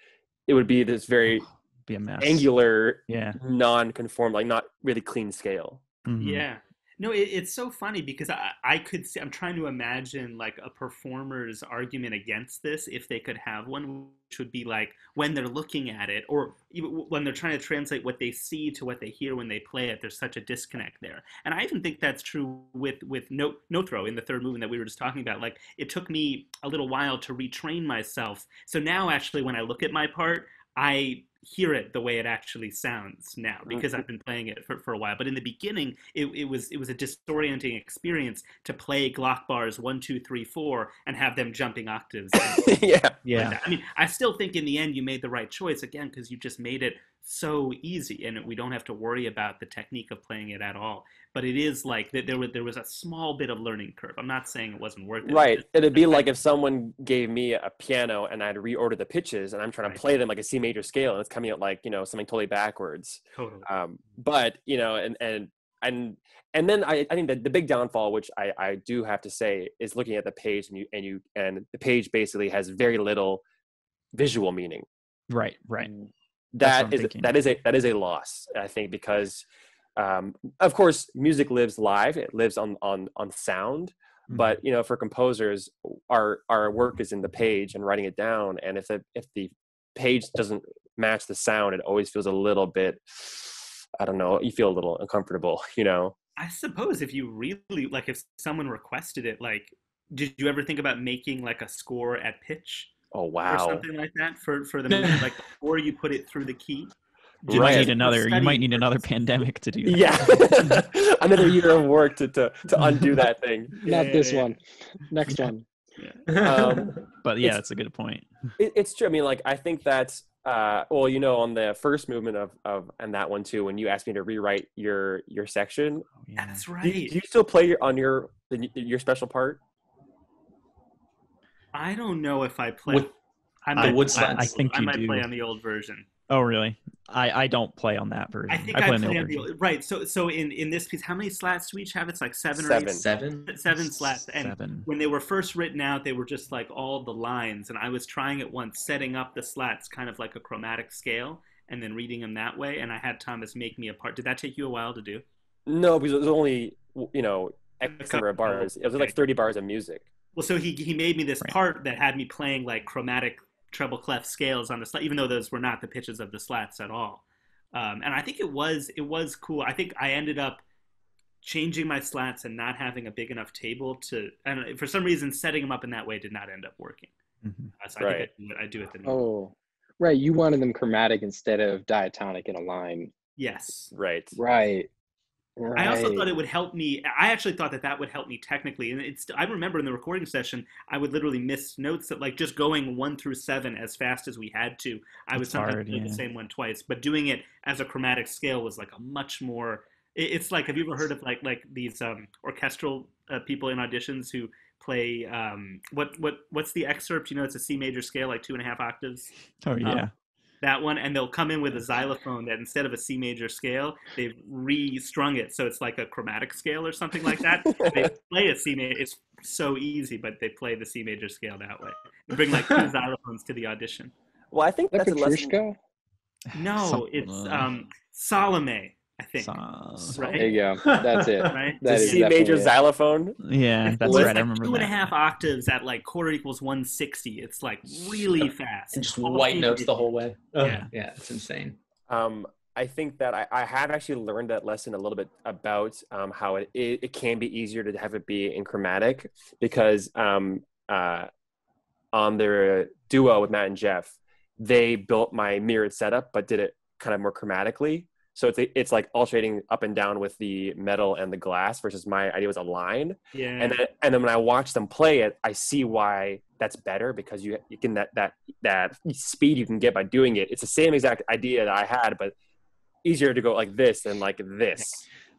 it would be this very be a mess. angular Yeah. non-conform like not really clean scale Mhm. Yeah. No, it, it's so funny because I, I could see, I'm trying to imagine like a performer's argument against this if they could have one, which would be like when they're looking at it or when they're trying to translate what they see to what they hear when they play it, there's such a disconnect there. And I even think that's true with, with no, no throw in the third movement that we were just talking about. Like it took me a little while to retrain myself. So now actually when I look at my part, I hear it the way it actually sounds now because I've been playing it for, for a while. But in the beginning, it, it was it was a disorienting experience to play Glock bars one, two, three, four, and have them jumping octaves. and yeah like Yeah. that. I mean, I still think in the end you made the right choice again because you just made it so easy, and we don't have to worry about the technique of playing it at all. But it is like that there was there was a small bit of learning curve. I'm not saying it wasn't worth it. Right. It'd be like if someone gave me a piano and I'd reorder the pitches and I'm trying to play them like a C major scale and it's coming out like, you know, something totally backwards. Totally. Um, but, you know, and, and, and, and then I, I think that the big downfall, which I, I do have to say is looking at the page and you, and you, and the page basically has very little visual meaning. Right. Right. That's what That I'm is, thinking. that is a, that is a loss, I think, because, um, of course music lives live. It lives on, on, on sound Mhm. but you know for composers our our work is in the page and writing it down and if the if the page doesn't match the sound it always feels a little bit i don't know you feel a little uncomfortable you know I suppose if you really like, if someone requested it, like, did you ever think about making like a score at pitch oh wow! or wow something like that for for the movie, like before you put it through the key? you might need another. You might need another pandemic to do that. yeah another year of work to, to to undo that thing Not Yeah, this yeah, one. Next one. Um, But yeah, It's- that's a good point. it, it's true i mean like i think that's uh well you know on the first movement of of and that one too when you asked me to rewrite your your section Oh, yeah. That's do right. you, do you still play your, on your your special part I don't know if I play. Wood- I I- might, wood I. I think I you might do. play on the old version. Oh, really? I I don't play on that version. I think I I play play on the on old the old, right. So so in in this piece, how many slats do we each have? It's like seven, or eight. Seven. Seven slats. And Seven. when they were first written out, they were just like all the lines, and I was trying it once, setting up the slats kind of like a chromatic scale, and then reading them that way. And I had Thomas make me a part. Did that take you a while to do? No, because it was only you know X number of bars. It was like thirty bars of music. Well, so he he made me this Right. part that had me playing like chromatic treble clef scales on the slat, even though those were not the pitches of the slats at all. Um, and I think it was it was cool. I think I ended up changing my slats and not having a big enough table to. I for some reason, setting them up in that way did not end up working. Mhm. Uh, so I Right. think I do it, I do it the new Oh, Right. You wanted them chromatic instead of diatonic in a line. Yes. Right. Right. I also thought it would help me. I actually thought that that would help me technically, and it's. I remember in the recording session, I would literally miss notes that like just going one through seven as fast as we had to. I It's sometimes hard, play the same one twice, but doing it as a chromatic scale was like a much more. It's like have you ever heard of like like these um, orchestral uh, people in auditions who play um, what what what's the excerpt? You know, it's a C major scale, like two and a half octaves. Oh yeah. That one and they'll come in with a xylophone that instead of a C major scale, they've re-strung it so it's like a chromatic scale or something like that. they play a C major. It's so easy, but they play the C major scale that way. They bring like two xylophones to the audition. Well, I think Is that that's a lesson. Petrushka? No, Something, it's um, Salome, I think. So- right? There you go. That's it. Right? That the is C major definitely it. xylophone. yeah, that's Well, it's right. I remember two and a half octaves at like quarter equals 160. It's like really fast. and just All white notes major. the whole way. Oh, Yeah. yeah, it's insane. Um, I think that I, I have actually learned that lesson a little bit about um, how it, it, it can be easier to have it be in chromatic because um, uh, on their duo with Matt and Jeff, they built my mirrored setup but did it kind of more chromatically. So it's it's like alternating up and down with the metal and the glass versus my idea was a line. Yeah. And then and then when I watch them play it, I see why that's better because you you can that that that speed you can get by doing it. It's the same exact idea that I had, but easier to go like this than like this.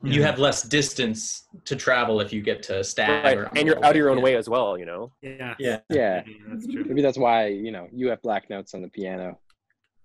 You have less distance to travel if you get to Right. stagger. And you're out of your own way as well, you know. yeah. Yeah. Yeah. That's true. Maybe that's why, you know, you have black notes on the piano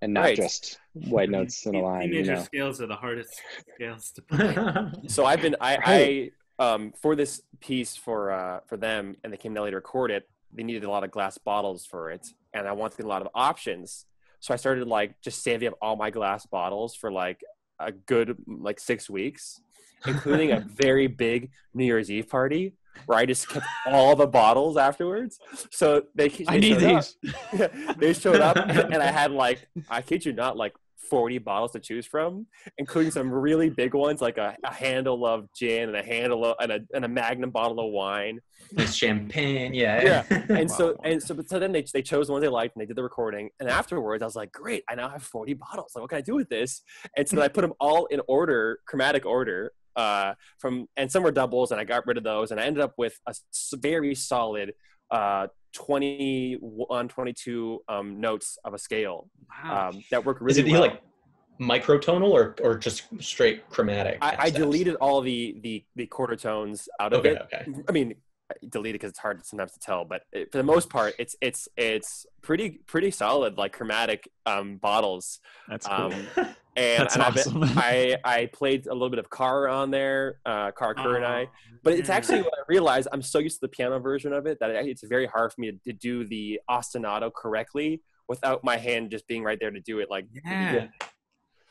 and not Right. just white notes in a line, you major know. scales are the hardest scales to play. So I've been I, Right. I um for this piece for uh for them and they came down later to record it, they needed a lot of glass bottles for it. And I wanted a lot of options. So I started like just saving up all my glass bottles for like a good like six weeks, including a very big New Year's Eve party where I just kept all the bottles afterwards. So they, they I need showed up. these. they showed up and I had like I kid you not like 40 bottles to choose from, including some really big ones like a, a handle of gin and a handle of, and a and a magnum bottle of wine. There's champagne. Yeah. Yeah. And so and so but so then they they chose the ones they liked and they did the recording. And afterwards I was like, great, I now have 40 bottles. Like what can I do with this? And so then I put them all in order, chromatic order. Uh, from and some were doubles, and I got rid of those, and I ended up with a very solid uh, 21, 22 um, notes of a scale Wow. um, that work Is really it well. like microtonal or or just straight chromatic? I, I deleted all the, the the quarter tones out of Okay. it. Okay. I mean, I deleted because it's hard sometimes to tell, but it, for the most part, it's it's it's pretty pretty solid like chromatic um, bottles. That's cool. Um, and That's and I've awesome. I I played a little bit of Car on there, uh, Karakurenai. Oh, But it's yeah. actually what I realized. I'm so used to the piano version of it that it, it's very hard for me to, to do the ostinato correctly without my hand just being right there to do it. Like Yeah. Yeah.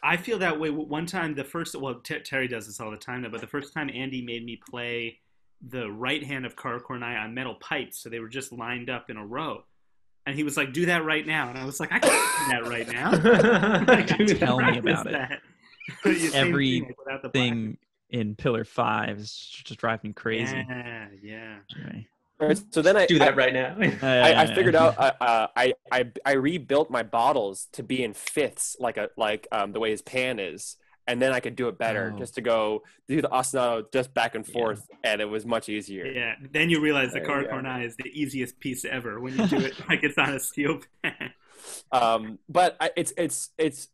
I feel that way. One time, the first well, Ter- Terry does this all the time now, but the first time Andy made me play the right hand of Karakurenai on metal pipes, so they were just lined up in a row, and he was like, "Do that right now," and I was like, "I can't do that right now." Like, Tell me about it. that. The same Every thing, like, without the Thing in Pillar Five is just driving me crazy. Yeah, yeah. Right. Alright, so then I Do that right now. I, I figured out uh, uh, I, I I rebuilt my bottles to be in fifths like a like um, the way his pan is, and then I could do it better Oh. just to go do the ostinato just back and Yeah. forth, and it was much easier. Yeah. Then you realize the There Car you go. Cornai is the easiest piece ever when you do it like it's on a steel pan. Um, but I, it's it's it's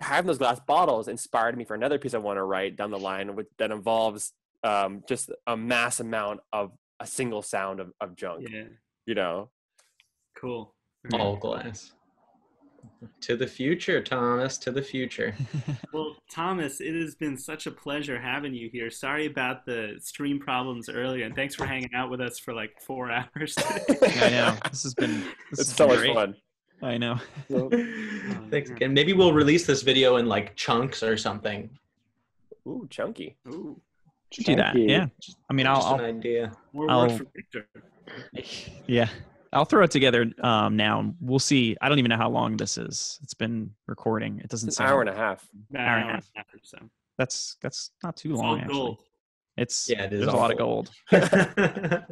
having those glass bottles inspired me for another piece I want to write down the line with, that involves um, just a mass amount of a single sound of, of junk. Yeah. You know, Cool. All glass. To the future, Thomas. To the future. Well, Thomas, it has been such a pleasure having you here. Sorry about the stream problems earlier, and thanks for hanging out with us for like four hours today. I know. This has been. This it's so much fun. I know. Thanks again. Maybe we'll release this video in like chunks or something. Ooh, chunky. Ooh, Do that. Yeah. I mean, Just I'll, an idea. more I'll- work for Victor. I'll yeah. I'll throw it together um, now. We'll see. I don't even know how long this is. It's been recording. It doesn't It's sound. an hour and a half. About Hour an and a half. half or so. That's that's not too It's long all actually. gold. It's Yeah, it is there's a lot of gold. but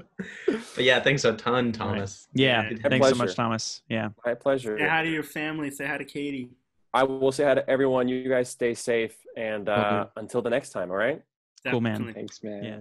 yeah, thanks a ton, Thomas. Yeah, Yeah. thanks so much, Thomas. Yeah, My pleasure. Say hi to your family. Say hi to Katie. I will say hi to everyone. You guys stay safe, and uh, Will until the next time. All right. Cool, man. Thanks, man. Yeah.